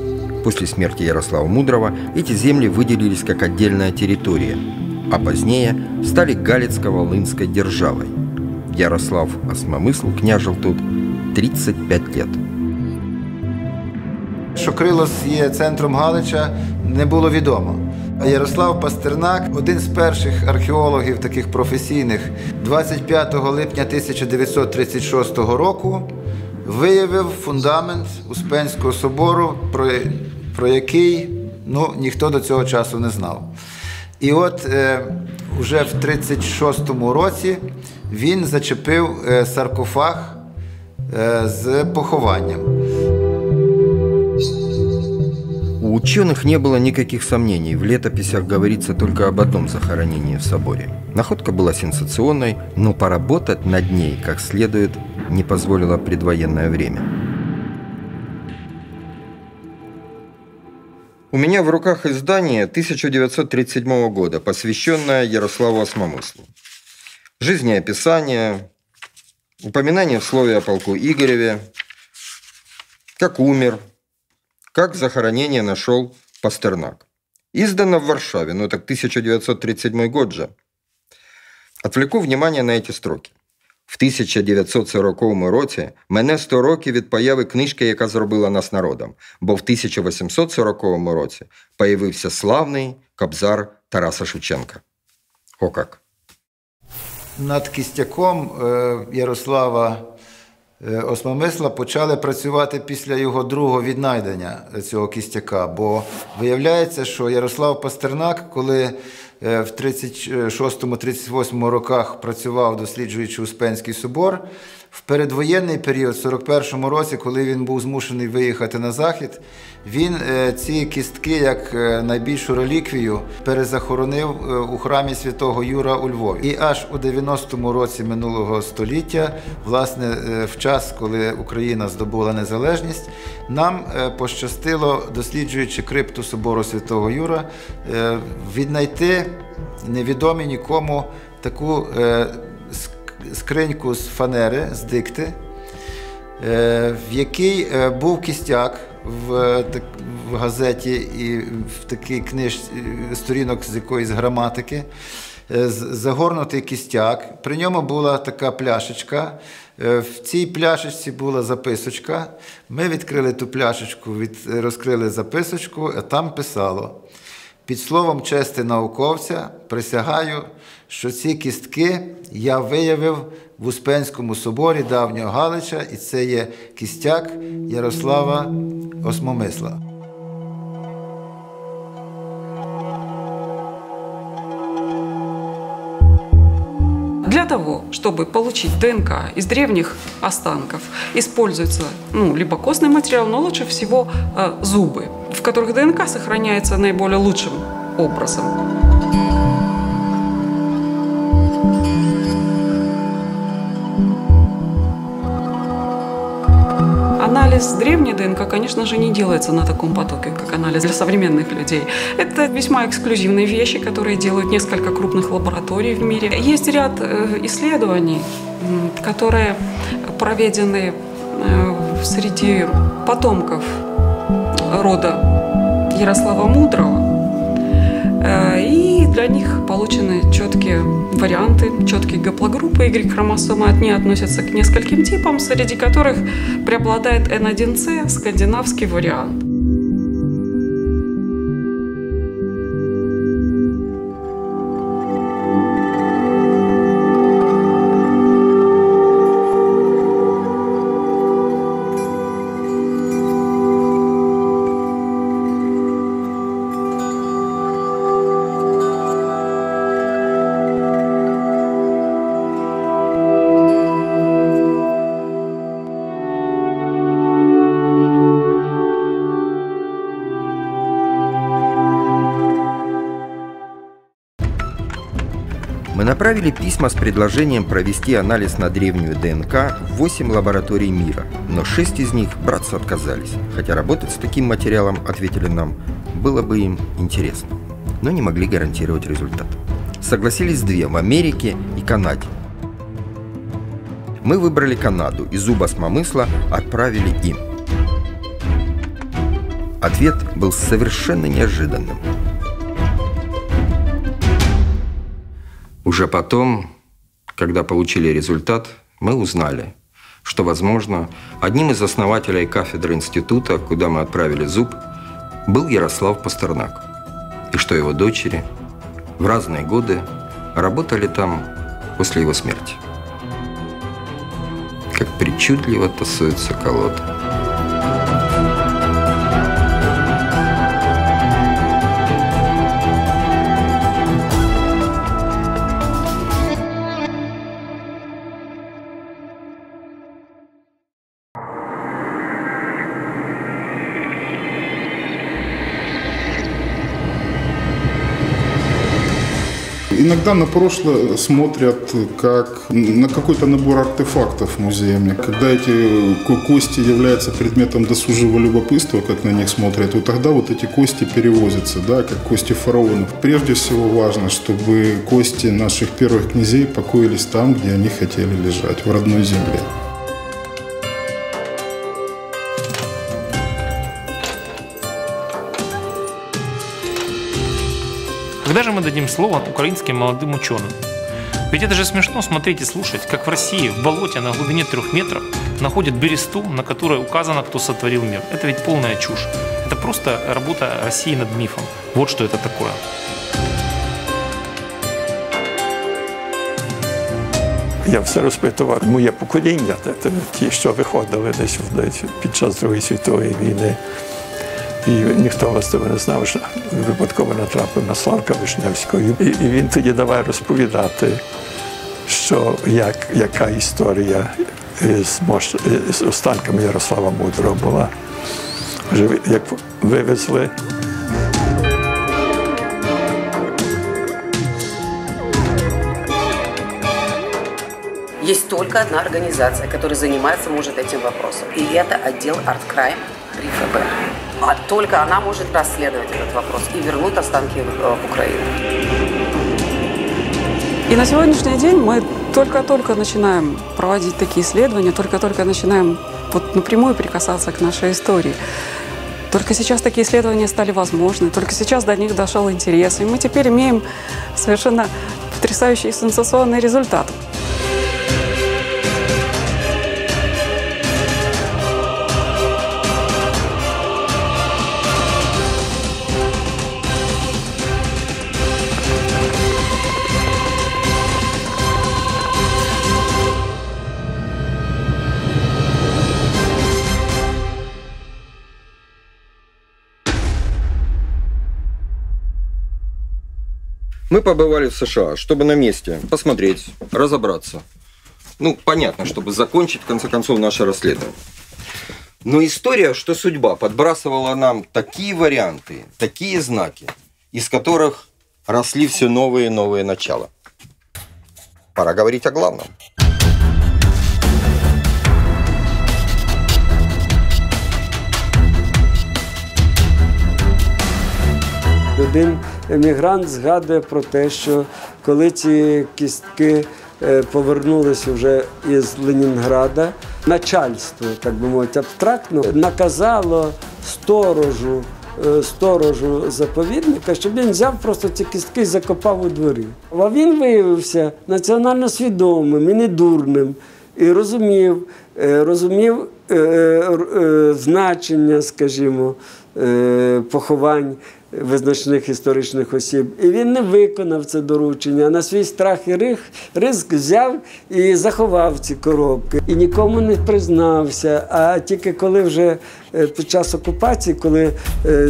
После смерти Ярослава Мудрого эти земли выделились как отдельная территория, а позднее стали Галицко-Волынской державой. Ярослав Осмомысл княжил тут 35 лет. Що Крилос є центром Галича, не було відомо. Ярослав Пастернак, один з перших археологів таких професійних, 25 липня 1936 року виявив фундамент Успенського собору, про, про який ну, ніхто до цього часу не знав. І от е, вже в 36-му році він зачепив е, саркофаг е, з похованням. Ученых не было никаких сомнений. В летописях говорится только об одном захоронении в соборе. Находка была сенсационной, но поработать над ней как следует не позволило предвоенное время. У меня в руках издание 1937 года, посвященное Ярославу Осмомыслу. Жизнеописание, упоминание в слове о полку Игореве, как умер, как захоронение нашел Пастернак. Издано в Варшаве, ну так 1937 год же. Отвлеку внимание на эти строки. В 1940 році мене 100 років від появи книжки, яка зробила нас народом, бо в 1840 році появився славний кобзар Тараса Шевченка. О как! Над кістяком е, Ярослава е, Осмомисла почали працювати після його другого віднайдення цього кістяка. Бо виявляється, що Ярослав Пастернак, коли е, в 36-38 роках працював, досліджуючи Успенський собор, в передвоєнний період, в 41-му році, коли він був змушений виїхати на захід, він е, ці кістки, як е, найбільшу реліквію, перезахоронив е, у храмі святого Юра у Львові. І аж у 90-му році минулого століття, власне, в час, коли Україна здобула незалежність, нам пощастило, досліджуючи крипту собору святого Юра, віднайти невідомі нікому таку скриньку з фанери, з дикти, е, в якій е, був кістяк в, е, в газеті і в такій книжці сторінок з якоїсь граматики. Загорнутий кістяк. При ньому була така пляшечка. В цій пляшечці була записочка. Ми відкрили ту пляшечку, розкрили записочку, а там писало: під словом чести науковця присягаю, що ці кістки я виявив в Успенському соборі давнього Галича, і це є кістяк Ярослава Осмомисла. Для того, чтобы получить ДНК из древних останков, используется ну, либо костный материал, но лучше всего э, зубы, в которых ДНК сохраняется наиболее лучшим образом. Анализ древней ДНК, конечно же, не делается на таком потоке, как анализ для современных людей. Это весьма эксклюзивные вещи, которые делают несколько крупных лабораторий в мире. Есть ряд э, исследований, которые проведены э, среди потомков рода Ярослава Мудрого. Них получены четкие варианты, четкие гаплогруппы Y-хромосомы. Они относятся к нескольким типам, среди которых преобладает N1C, скандинавский вариант. Мы направили письма с предложением провести анализ на древнюю ДНК в 8 лабораторий мира, но 6 из них братцы отказались, хотя работать с таким материалом, ответили нам, было бы им интересно, но не могли гарантировать результат. Согласились две в Америке и Канаде. Мы выбрали Канаду и зуба смомысла отправили им. Ответ был совершенно неожиданным. Уже потом, когда получили результат, мы узнали, что, возможно, одним из основателей кафедры института, куда мы отправили зуб, был Ярослав Пастернак, и что его дочери в разные годы работали там после его смерти. Как причудливо тасуется колода. Иногда на прошлое смотрят как на какой-то набор артефактов музеями. Когда эти кости являются предметом досужего любопытства, как на них смотрят, вот тогда вот эти кости перевозятся, да, как кости фараонов. Прежде всего важно, чтобы кости наших первых князей покоились там, где они хотели лежать, в родной земле. Когда же мы дадим слово украинским молодым ученым? Ведь это же смешно смотреть и слушать, как в России в болоте на глубине трех метров находят бересту, на которой указано, кто сотворил мир. Это ведь полная чушь. Это просто работа России над мифом. Вот что это такое. Я все розпитував моє покоління, ті, що виходили десь під час Другої світової війни. І ніхто власне не знав, що випадково натрапив на Славка Вишневського. І, і він тоді давай розповідати, що як, яка історія з, мощ, з останками Ярослава Мудрого була. Як вивезли. Есть только одна организация, которая занимается, может, этим вопросом. И это отдел «Арткрайм» при ФБР. А только она может расследовать этот вопрос и вернуть останки в Украину. И на сегодняшний день мы только-только начинаем проводить такие исследования, только-только начинаем вот напрямую прикасаться к нашей истории. Только сейчас такие исследования стали возможны, только сейчас до них дошел интерес, и мы теперь имеем совершенно потрясающий сенсационный результат. Мы побывали в США, чтобы на месте посмотреть, разобраться. Ну, понятно, чтобы закончить, в конце концов, наше расследование. Но история, что судьба подбрасывала нам такие варианты, такие знаки, из которых росли все новые и новые начала. Пора говорить о главном. Один емігрант згадує про те, що коли ці кістки повернулися вже із Ленінграда, начальство, так би мовити, абстрактно наказало сторожу. Сторожу заповідника, щоб він взяв просто ці кістки і закопав у дворі. А він виявився національно свідомим і недурним, і розумів, розумів значення, скажімо, поховань визначних історичних осіб. І він не виконав це доручення. а На свій страх і ризик взяв і заховав ці коробки. І нікому не признався. А тільки коли вже під час окупації, коли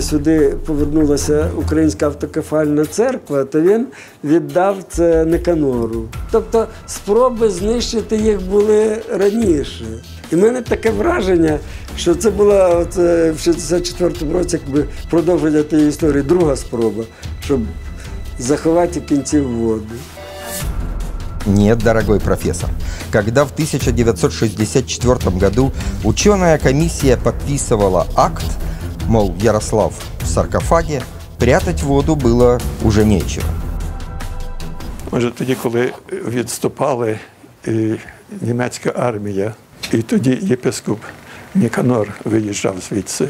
сюди повернулася Українська автокефальна церква, то він віддав це Никанору. Тобто спроби знищити їх були раніше. І в мене таке враження, що це була от, в 64-му році якби продовження тієї історії, друга спроба, щоб заховати кінців воду. Нет, дорогой профессор. Когда в 1964 году ученая комиссия подписывала акт, мол, Ярослав в саркофаге, прятать воду было уже нечего. Може, тоді, коли відступали німецька армія, І тоді єпископ Ніканор виїжджав звідси.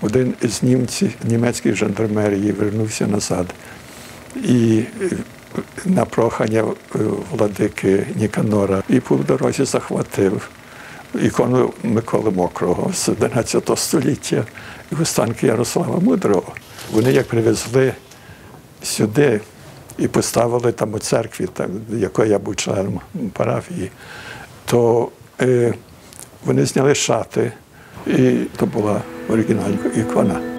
Один із німців німецької жандармерії вернувся назад. І на прохання владики Ніканора і по дорозі захватив ікону Миколи Мокрого з 11 століття і останки Ярослава Мудрого. Вони як привезли сюди і поставили там у церкві, там, якої я був членом парафії, то е, вони зняли шати, і то була оригінальна ікона.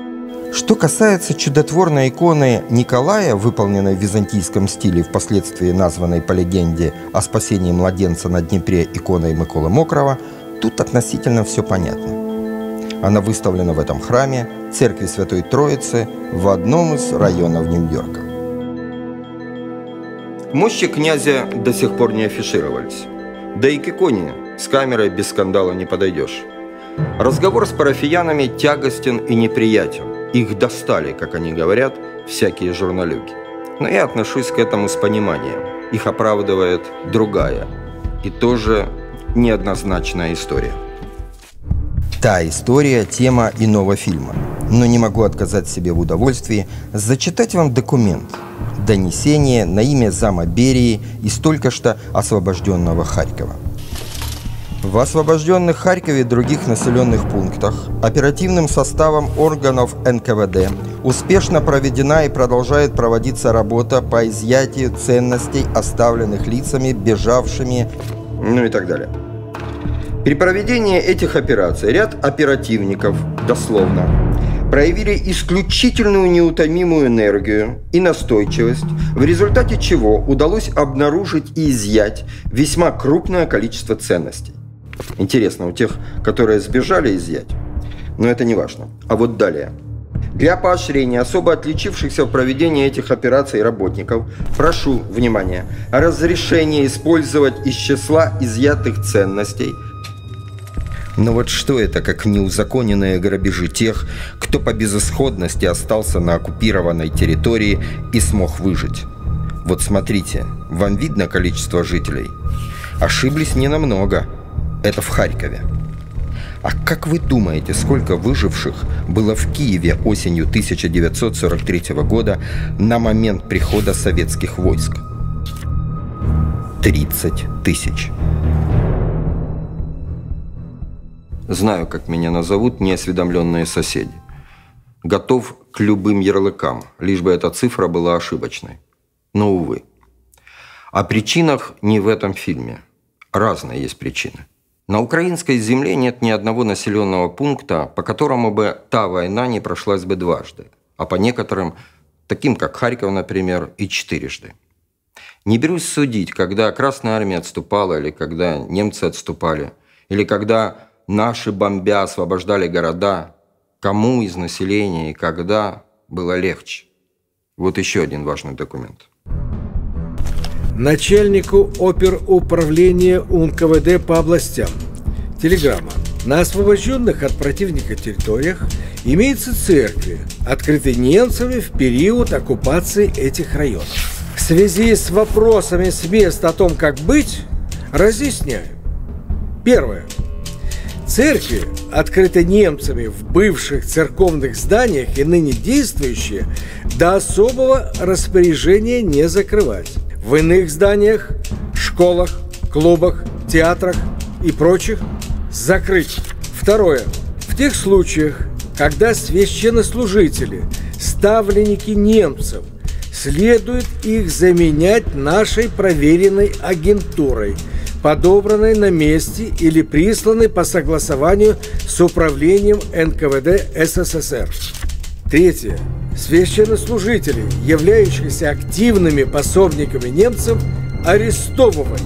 Что касается чудотворной иконы Николая, выполненной в византийском стиле, впоследствии названной по легенде о спасении младенца на Днепре иконой Миколы Мокрого, тут относительно все понятно. Она выставлена в этом храме, церкви Святой Троицы, в одном из районов Нью-Йорка. Мощи князя до сих пор не афишировались. Да и к иконе с камерой без скандала не подойдешь. Разговор с парафиянами тягостен и неприятен. Их достали, как они говорят, всякие журналюги. Но я отношусь к этому с пониманием. Их оправдывает другая и тоже неоднозначная история. Та история – тема иного фильма. Но не могу отказать себе в удовольствии зачитать вам документ – донесение на имя зама Берии из только что освобожденного Харькова. В освобожденных Харькове и других населенных пунктах оперативным составом органов НКВД успешно проведена и продолжает проводиться работа по изъятию ценностей, оставленных лицами, бежавшими, ну и так далее. При проведении этих операций ряд оперативников, дословно, проявили исключительную неутомимую энергию и настойчивость, в результате чего удалось обнаружить и изъять весьма крупное количество ценностей. Интересно, у тех, которые сбежали, изъять. Но это не важно. А вот далее. Для поощрения особо отличившихся в проведении этих операций работников прошу, внимание, разрешение использовать из числа изъятых ценностей – но вот что это, как неузаконенные грабежи тех, кто по безысходности остался на оккупированной территории и смог выжить? Вот смотрите, вам видно количество жителей? Ошиблись не намного. Это в Харькове. А как вы думаете, сколько выживших было в Киеве осенью 1943 года на момент прихода советских войск? 30 тысяч. Знаю, как меня назовут неосведомленные соседи. Готов к любым ярлыкам, лишь бы эта цифра была ошибочной. Но, увы. О причинах не в этом фильме. Разные есть причины. На украинской земле нет ни одного населенного пункта, по которому бы та война не прошлась бы дважды, а по некоторым, таким как Харьков, например, и четырежды. Не берусь судить, когда Красная Армия отступала, или когда немцы отступали, или когда наши бомбя освобождали города, кому из населения и когда было легче. Вот еще один важный документ. Начальнику оперуправления УНКВД по областям. Телеграмма. На освобожденных от противника территориях имеются церкви, открытые немцами в период оккупации этих районов. В связи с вопросами с мест о том, как быть, разъясняю. Первое. Церкви, открытые немцами в бывших церковных зданиях и ныне действующие, до особого распоряжения не закрывать. В иных зданиях, школах, клубах, театрах и прочих закрыть. Второе. В тех случаях, когда священнослужители, ставленники немцев, следует их заменять нашей проверенной агентурой – подобранной на месте или присланной по согласованию с управлением НКВД СССР. Третье. Священнослужители, являющихся активными пособниками немцам, арестовывать,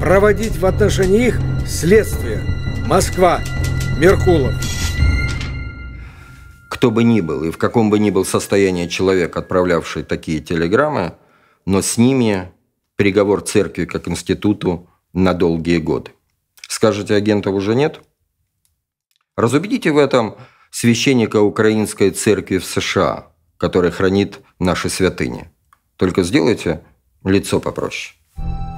проводить в отношении их следствие. Москва. Меркулов. Кто бы ни был и в каком бы ни был состоянии человек, отправлявший такие телеграммы, но с ними приговор церкви как институту на долгие годы. Скажете, агентов уже нет? Разубедите в этом священника Украинской церкви в США, который хранит наши святыни. Только сделайте лицо попроще.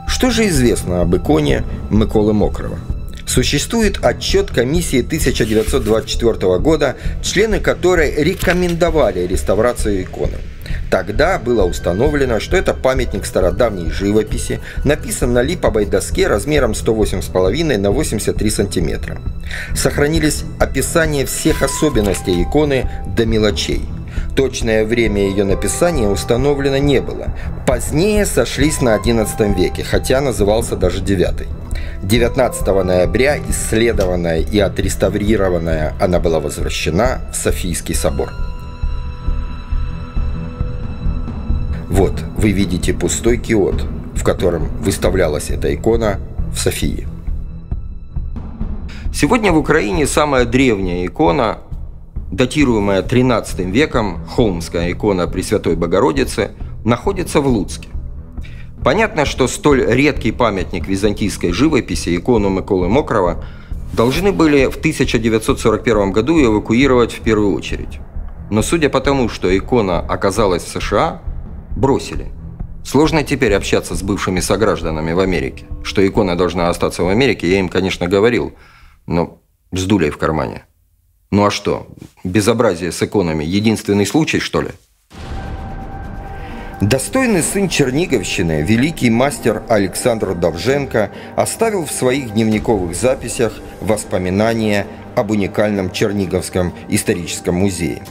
Что же известно об иконе Миколы Мокрого? Существует отчет комиссии 1924 года, члены которой рекомендовали реставрацию иконы – Тогда было установлено, что это памятник стародавней живописи, написан на липовой доске размером 108,5 на 83 сантиметра. Сохранились описания всех особенностей иконы до мелочей. Точное время ее написания установлено не было. Позднее сошлись на XI веке, хотя назывался даже IX. 19 ноября исследованная и отреставрированная она была возвращена в Софийский собор. Вот вы видите пустой киот, в котором выставлялась эта икона в Софии. Сегодня в Украине самая древняя икона, датируемая 13 веком, холмская икона Пресвятой Богородицы, находится в Луцке. Понятно, что столь редкий памятник византийской живописи, икону Миколы Мокрова, должны были в 1941 году эвакуировать в первую очередь. Но судя по тому, что икона оказалась в США, бросили. Сложно теперь общаться с бывшими согражданами в Америке. Что икона должна остаться в Америке, я им, конечно, говорил, но с дулей в кармане. Ну а что, безобразие с иконами – единственный случай, что ли? Достойный сын Черниговщины, великий мастер Александр Довженко оставил в своих дневниковых записях воспоминания об уникальном Черниговском историческом музее.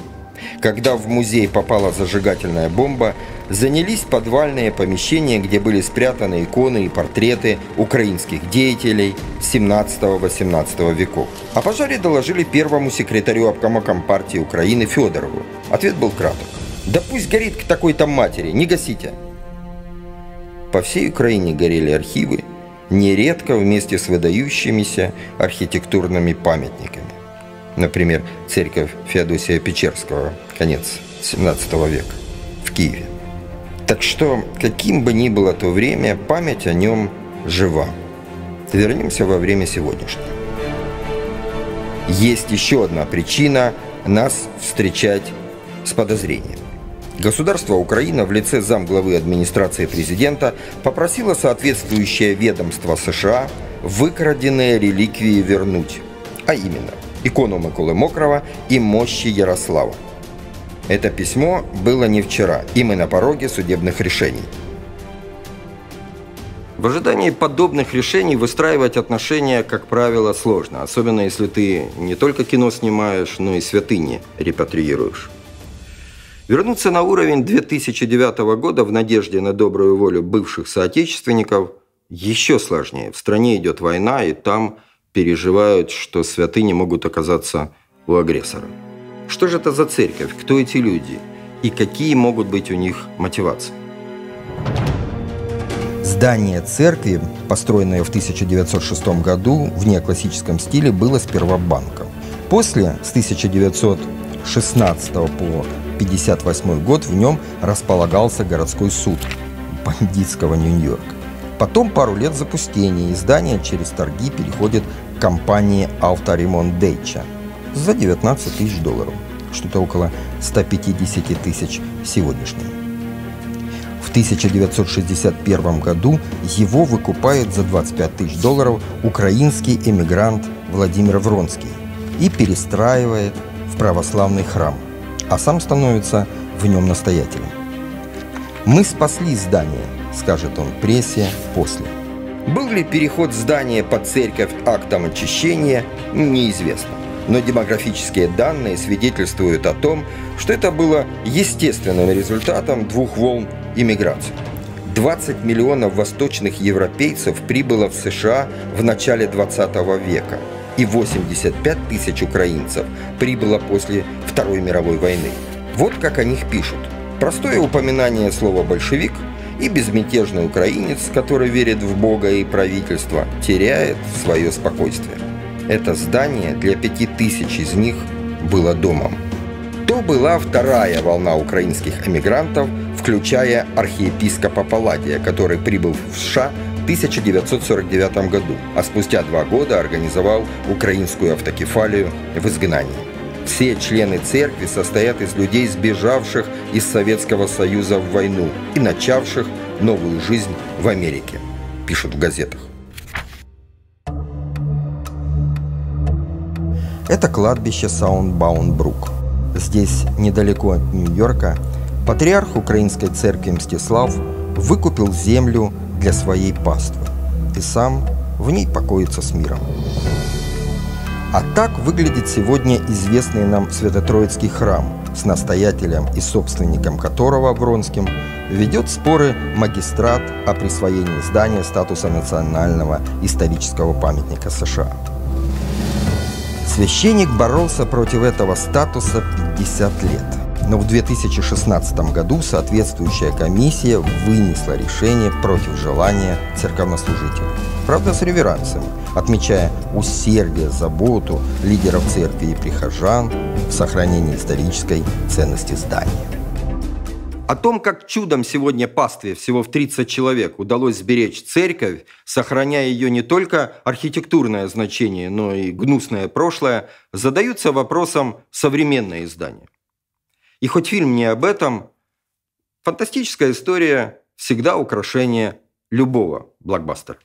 Когда в музей попала зажигательная бомба, занялись подвальные помещения, где были спрятаны иконы и портреты украинских деятелей 17-18 веков. О пожаре доложили первому секретарю обкома Компартии Украины Федорову. Ответ был краток. Да пусть горит к такой-то матери, не гасите. По всей Украине горели архивы, нередко вместе с выдающимися архитектурными памятниками. Например, церковь Феодосия Печерского, конец 17 века, в Киеве. Так что, каким бы ни было то время, память о нем жива. Вернемся во время сегодняшнего. Есть еще одна причина нас встречать с подозрением. Государство Украина в лице замглавы администрации президента попросило соответствующее ведомство США выкраденные реликвии вернуть, а именно икону Миколы Мокрова и мощи Ярослава. Это письмо было не вчера, и мы на пороге судебных решений. В ожидании подобных решений выстраивать отношения, как правило, сложно, особенно если ты не только кино снимаешь, но и святыни репатриируешь. Вернуться на уровень 2009 года в надежде на добрую волю бывших соотечественников еще сложнее. В стране идет война, и там переживают, что святыни могут оказаться у агрессора. Что же это за церковь? Кто эти люди? И какие могут быть у них мотивации? Здание церкви, построенное в 1906 году в неоклассическом стиле, было сперва банком. После, с 1916 по 1958 год в нем располагался городской суд бандитского Нью-Йорка. Потом пару лет запустения, и здание через торги переходит компании «Авторемонт Дейча» за 19 тысяч долларов, что-то около 150 тысяч сегодняшним. В 1961 году его выкупает за 25 тысяч долларов украинский эмигрант Владимир Вронский и перестраивает в православный храм – а сам становится в нем настоятелем. «Мы спасли здание», — скажет он прессе после. Был ли переход здания под церковь актом очищения, неизвестно. Но демографические данные свидетельствуют о том, что это было естественным результатом двух волн иммиграции. 20 миллионов восточных европейцев прибыло в США в начале 20 века – и 85 тысяч украинцев прибыло после Второй мировой войны. Вот как о них пишут. Простое упоминание слова «большевик» и безмятежный украинец, который верит в Бога и правительство, теряет свое спокойствие. Это здание для пяти тысяч из них было домом. То была вторая волна украинских эмигрантов, включая архиепископа Палладия, который прибыл в США 1949 году, а спустя два года организовал украинскую автокефалию в изгнании. Все члены церкви состоят из людей, сбежавших из Советского Союза в войну и начавших новую жизнь в Америке, пишут в газетах. Это кладбище Саундбаунбрук. Здесь, недалеко от Нью-Йорка, патриарх украинской церкви Мстислав выкупил землю для своей паствы, и сам в ней покоится с миром. А так выглядит сегодня известный нам Свято-Троицкий храм, с настоятелем и собственником которого, Вронским, ведет споры магистрат о присвоении здания статуса национального исторического памятника США. Священник боролся против этого статуса 50 лет – но в 2016 году соответствующая комиссия вынесла решение против желания церковнослужителей. Правда, с реверансами, отмечая усердие, заботу лидеров церкви и прихожан в сохранении исторической ценности здания. О том, как чудом сегодня пастве всего в 30 человек удалось сберечь церковь, сохраняя ее не только архитектурное значение, но и гнусное прошлое, задаются вопросом современные издания. И хоть фильм не об этом, фантастическая история всегда украшение любого блокбастера.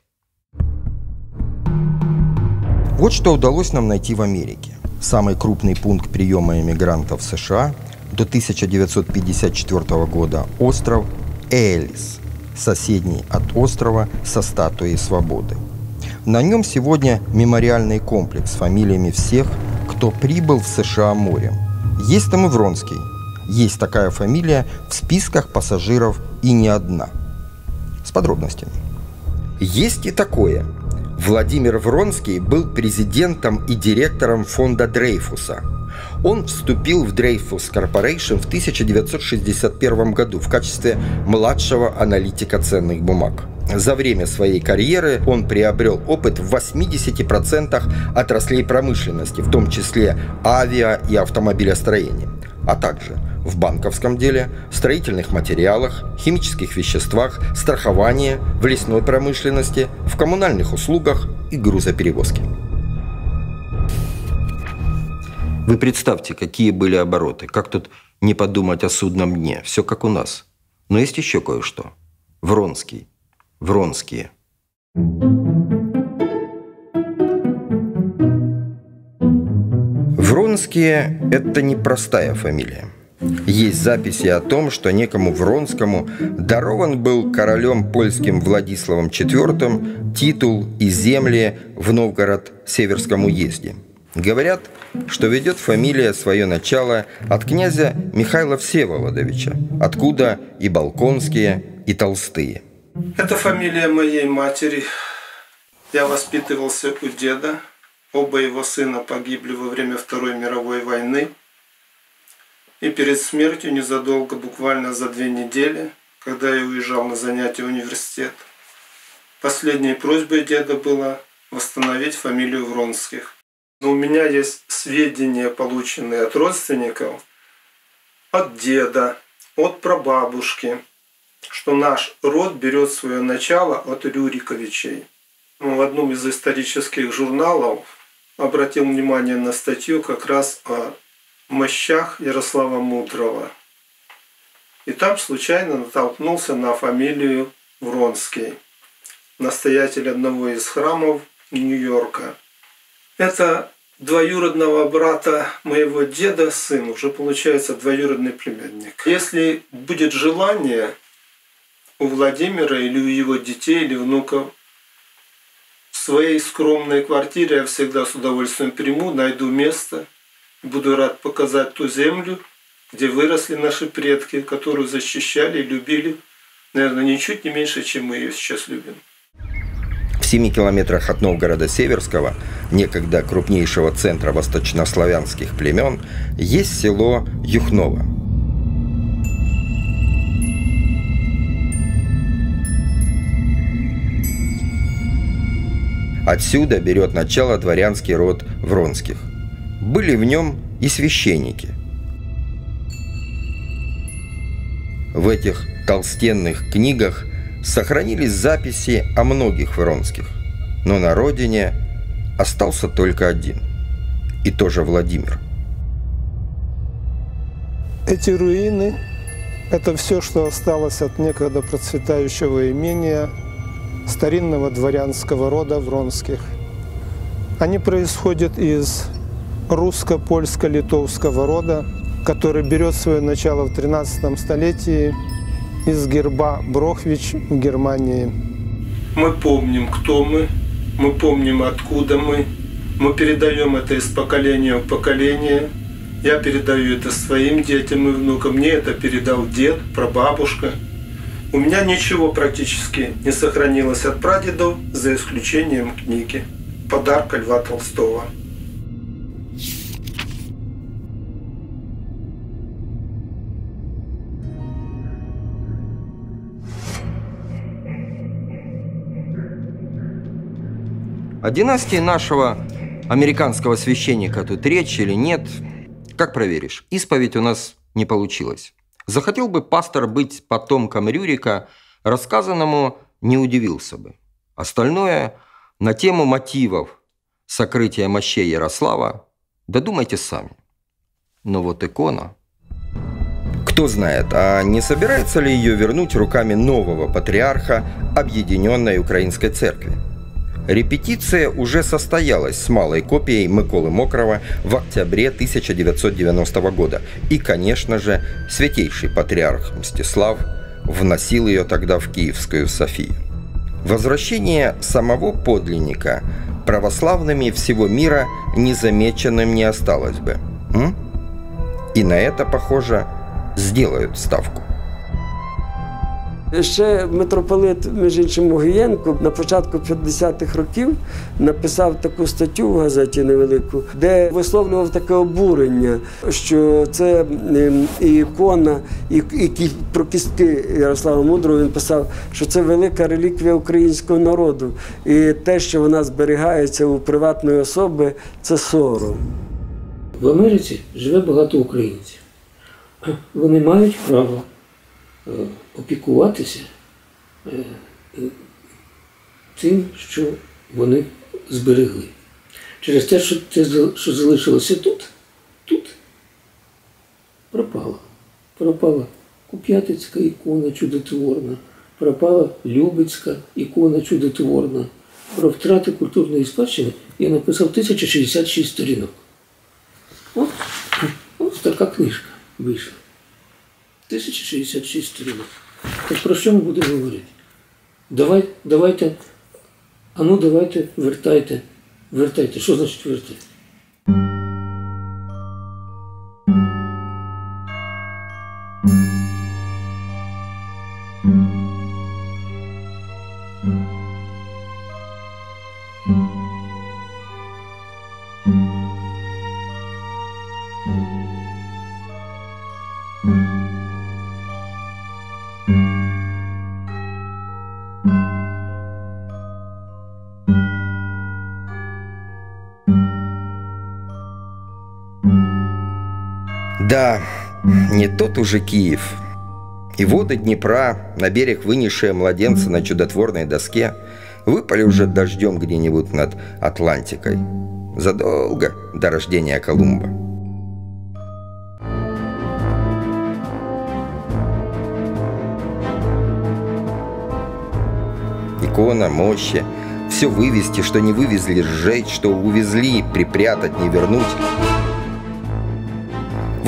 Вот что удалось нам найти в Америке. Самый крупный пункт приема иммигрантов США до 1954 года – остров Элис, соседний от острова со статуей свободы. На нем сегодня мемориальный комплекс с фамилиями всех, кто прибыл в США морем. Есть там и Вронский. Есть такая фамилия в списках пассажиров и не одна. С подробностями. Есть и такое – Владимир Вронский был президентом и директором фонда Дрейфуса. Он вступил в Dreyfus Corporation в 1961 году в качестве младшего аналитика ценных бумаг. За время своей карьеры он приобрел опыт в 80% отраслей промышленности, в том числе авиа и автомобилестроения, а также в банковском деле, строительных материалах, химических веществах, страховании, в лесной промышленности, в коммунальных услугах и грузоперевозке. Вы представьте, какие были обороты. Как тут не подумать о судном дне? Все как у нас. Но есть еще кое-что. Вронский. Вронские. Вронские – это непростая фамилия. Есть записи о том, что некому Вронскому дарован был королем польским Владиславом IV титул и земли в Новгород-Северском уезде. Говорят, что ведет фамилия свое начало от князя Михаила Всеволодовича, откуда и Балконские, и Толстые. Это фамилия моей матери. Я воспитывался у деда. Оба его сына погибли во время Второй мировой войны – и перед смертью, незадолго, буквально за две недели, когда я уезжал на занятия в университет, последней просьбой деда было восстановить фамилию Вронских. Но у меня есть сведения, полученные от родственников, от деда, от прабабушки, что наш род берет свое начало от Рюриковичей. Ну, в одном из исторических журналов обратил внимание на статью как раз о мощах Ярослава Мудрого. И там случайно натолкнулся на фамилию Вронский, настоятель одного из храмов Нью-Йорка. Это двоюродного брата моего деда сын, уже получается двоюродный племянник. Если будет желание у Владимира или у его детей или внуков своей скромной квартире я всегда с удовольствием приму, найду место – Буду рад показать ту землю, где выросли наши предки, которую защищали и любили, наверное, ничуть не меньше, чем мы ее сейчас любим. В семи километрах от Новгорода Северского, некогда крупнейшего центра восточнославянских племен, есть село Юхново. Отсюда берет начало дворянский род Вронских были в нем и священники. В этих толстенных книгах сохранились записи о многих Вронских, но на родине остался только один, и тоже Владимир. Эти руины – это все, что осталось от некогда процветающего имения старинного дворянского рода Вронских. Они происходят из русско-польско-литовского рода, который берет свое начало в 13 столетии из герба Брохвич в Германии. Мы помним, кто мы, мы помним, откуда мы, мы передаем это из поколения в поколение. Я передаю это своим детям и внукам, мне это передал дед, прабабушка. У меня ничего практически не сохранилось от прадедов, за исключением книги «Подарка Льва Толстого». О династии нашего американского священника тут речь или нет, как проверишь? Исповедь у нас не получилась. Захотел бы пастор быть потомком Рюрика, рассказанному не удивился бы. Остальное на тему мотивов сокрытия мощей Ярослава додумайте сами. Но вот икона... Кто знает, а не собирается ли ее вернуть руками нового патриарха Объединенной Украинской Церкви? Репетиция уже состоялась с малой копией Миколы Мокрова в октябре 1990 года. И, конечно же, святейший патриарх Мстислав вносил ее тогда в Киевскую Софию. Возвращение самого подлинника православными всего мира незамеченным не осталось бы. М? И на это, похоже, сделают ставку. Ще митрополит, між іншим, Могієнко на початку 50-х років написав таку статтю в газеті невелику, де висловлював таке обурення, що це ем, і ікона, і, і про кістки Ярослава Мудрого він писав, що це велика реліквія українського народу. І те, що вона зберігається у приватної особи, це сором. В Америці живе багато українців. Вони мають право е, опікуватися е, тим, що вони зберегли. Через те, що те, що залишилося тут, тут пропало. Пропала Куп'ятицька ікона чудотворна, пропала Любецька ікона чудотворна. Про втрати культурної спадщини я написав 1066 сторінок. От, от така книжка вийшла. 1066 сторінок. Так про що ми будемо говорити? Давай, давайте, а ну давайте, вертайте, вертайте. Що значить вертайте? Уже Киев. И воды Днепра, на берег вынесшие младенца на чудотворной доске, выпали уже дождем где-нибудь над Атлантикой. Задолго до рождения Колумба. Икона, мощи, все вывести, что не вывезли, сжечь, что увезли, припрятать, не вернуть –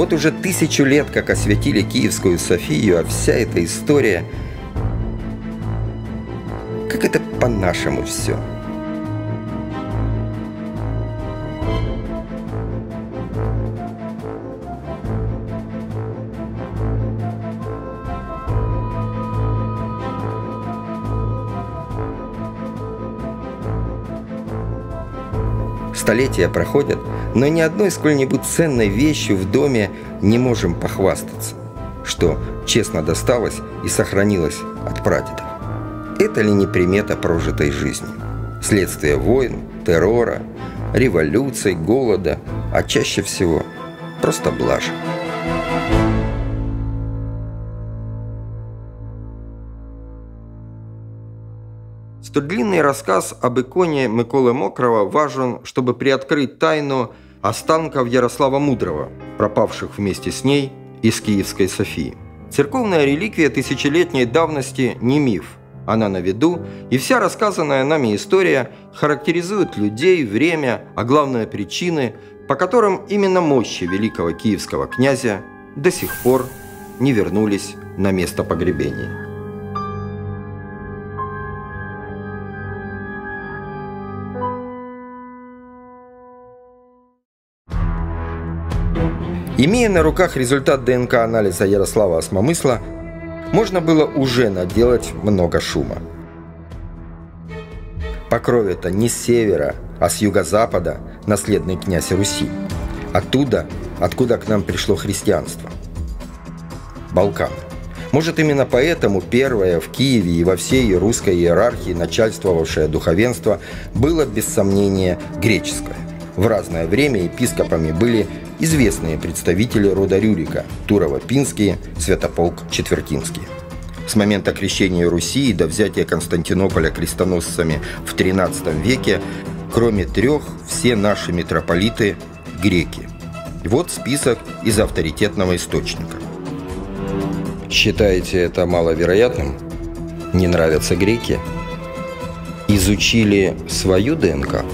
вот уже тысячу лет, как осветили Киевскую Софию, а вся эта история... Как это по-нашему все. Столетия проходят, но ни одной сколь-нибудь ценной вещью в доме не можем похвастаться, что честно досталось и сохранилось от прадедов. Это ли не примета прожитой жизни? Следствие войн, террора, революций, голода, а чаще всего просто блажь. Длинный рассказ об иконе Миколы Мокрого важен, чтобы приоткрыть тайну останков Ярослава Мудрого, пропавших вместе с ней из Киевской Софии. Церковная реликвия тысячелетней давности не миф, она на виду, и вся рассказанная нами история характеризует людей, время, а главное причины, по которым именно мощи великого киевского князя до сих пор не вернулись на место погребения. Имея на руках результат ДНК-анализа Ярослава Осмомысла, можно было уже наделать много шума. По крови-то не с севера, а с юго-запада наследный князь Руси. Оттуда, откуда к нам пришло христианство. Балканы. Может, именно поэтому первое в Киеве и во всей русской иерархии начальствовавшее духовенство было без сомнения греческое. В разное время епископами были известные представители рода Рюрика – Турово-Пинские, Святополк, Четвертинские. С момента крещения Руси до взятия Константинополя крестоносцами в XIII веке, кроме трех, все наши митрополиты – греки. Вот список из авторитетного источника. Считаете это маловероятным? Не нравятся греки? Изучили свою ДНК?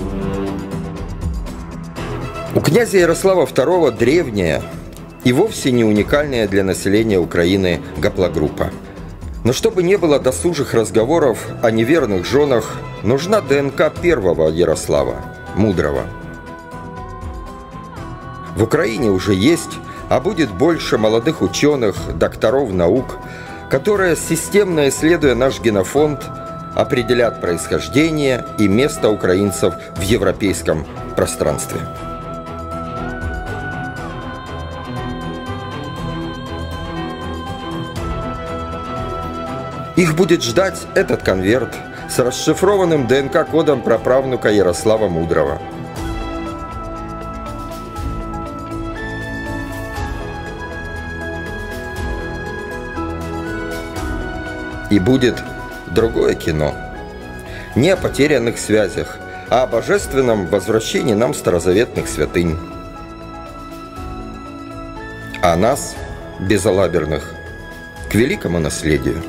У князя Ярослава II древняя и вовсе не уникальная для населения Украины гаплогруппа. Но чтобы не было досужих разговоров о неверных женах, нужна ДНК первого Ярослава, мудрого. В Украине уже есть, а будет больше молодых ученых, докторов наук, которые, системно исследуя наш генофонд, определят происхождение и место украинцев в европейском пространстве. Их будет ждать этот конверт с расшифрованным ДНК-кодом праправнука Ярослава Мудрого. И будет другое кино. Не о потерянных связях, а о божественном возвращении нам старозаветных святынь. А нас, безалаберных, к великому наследию.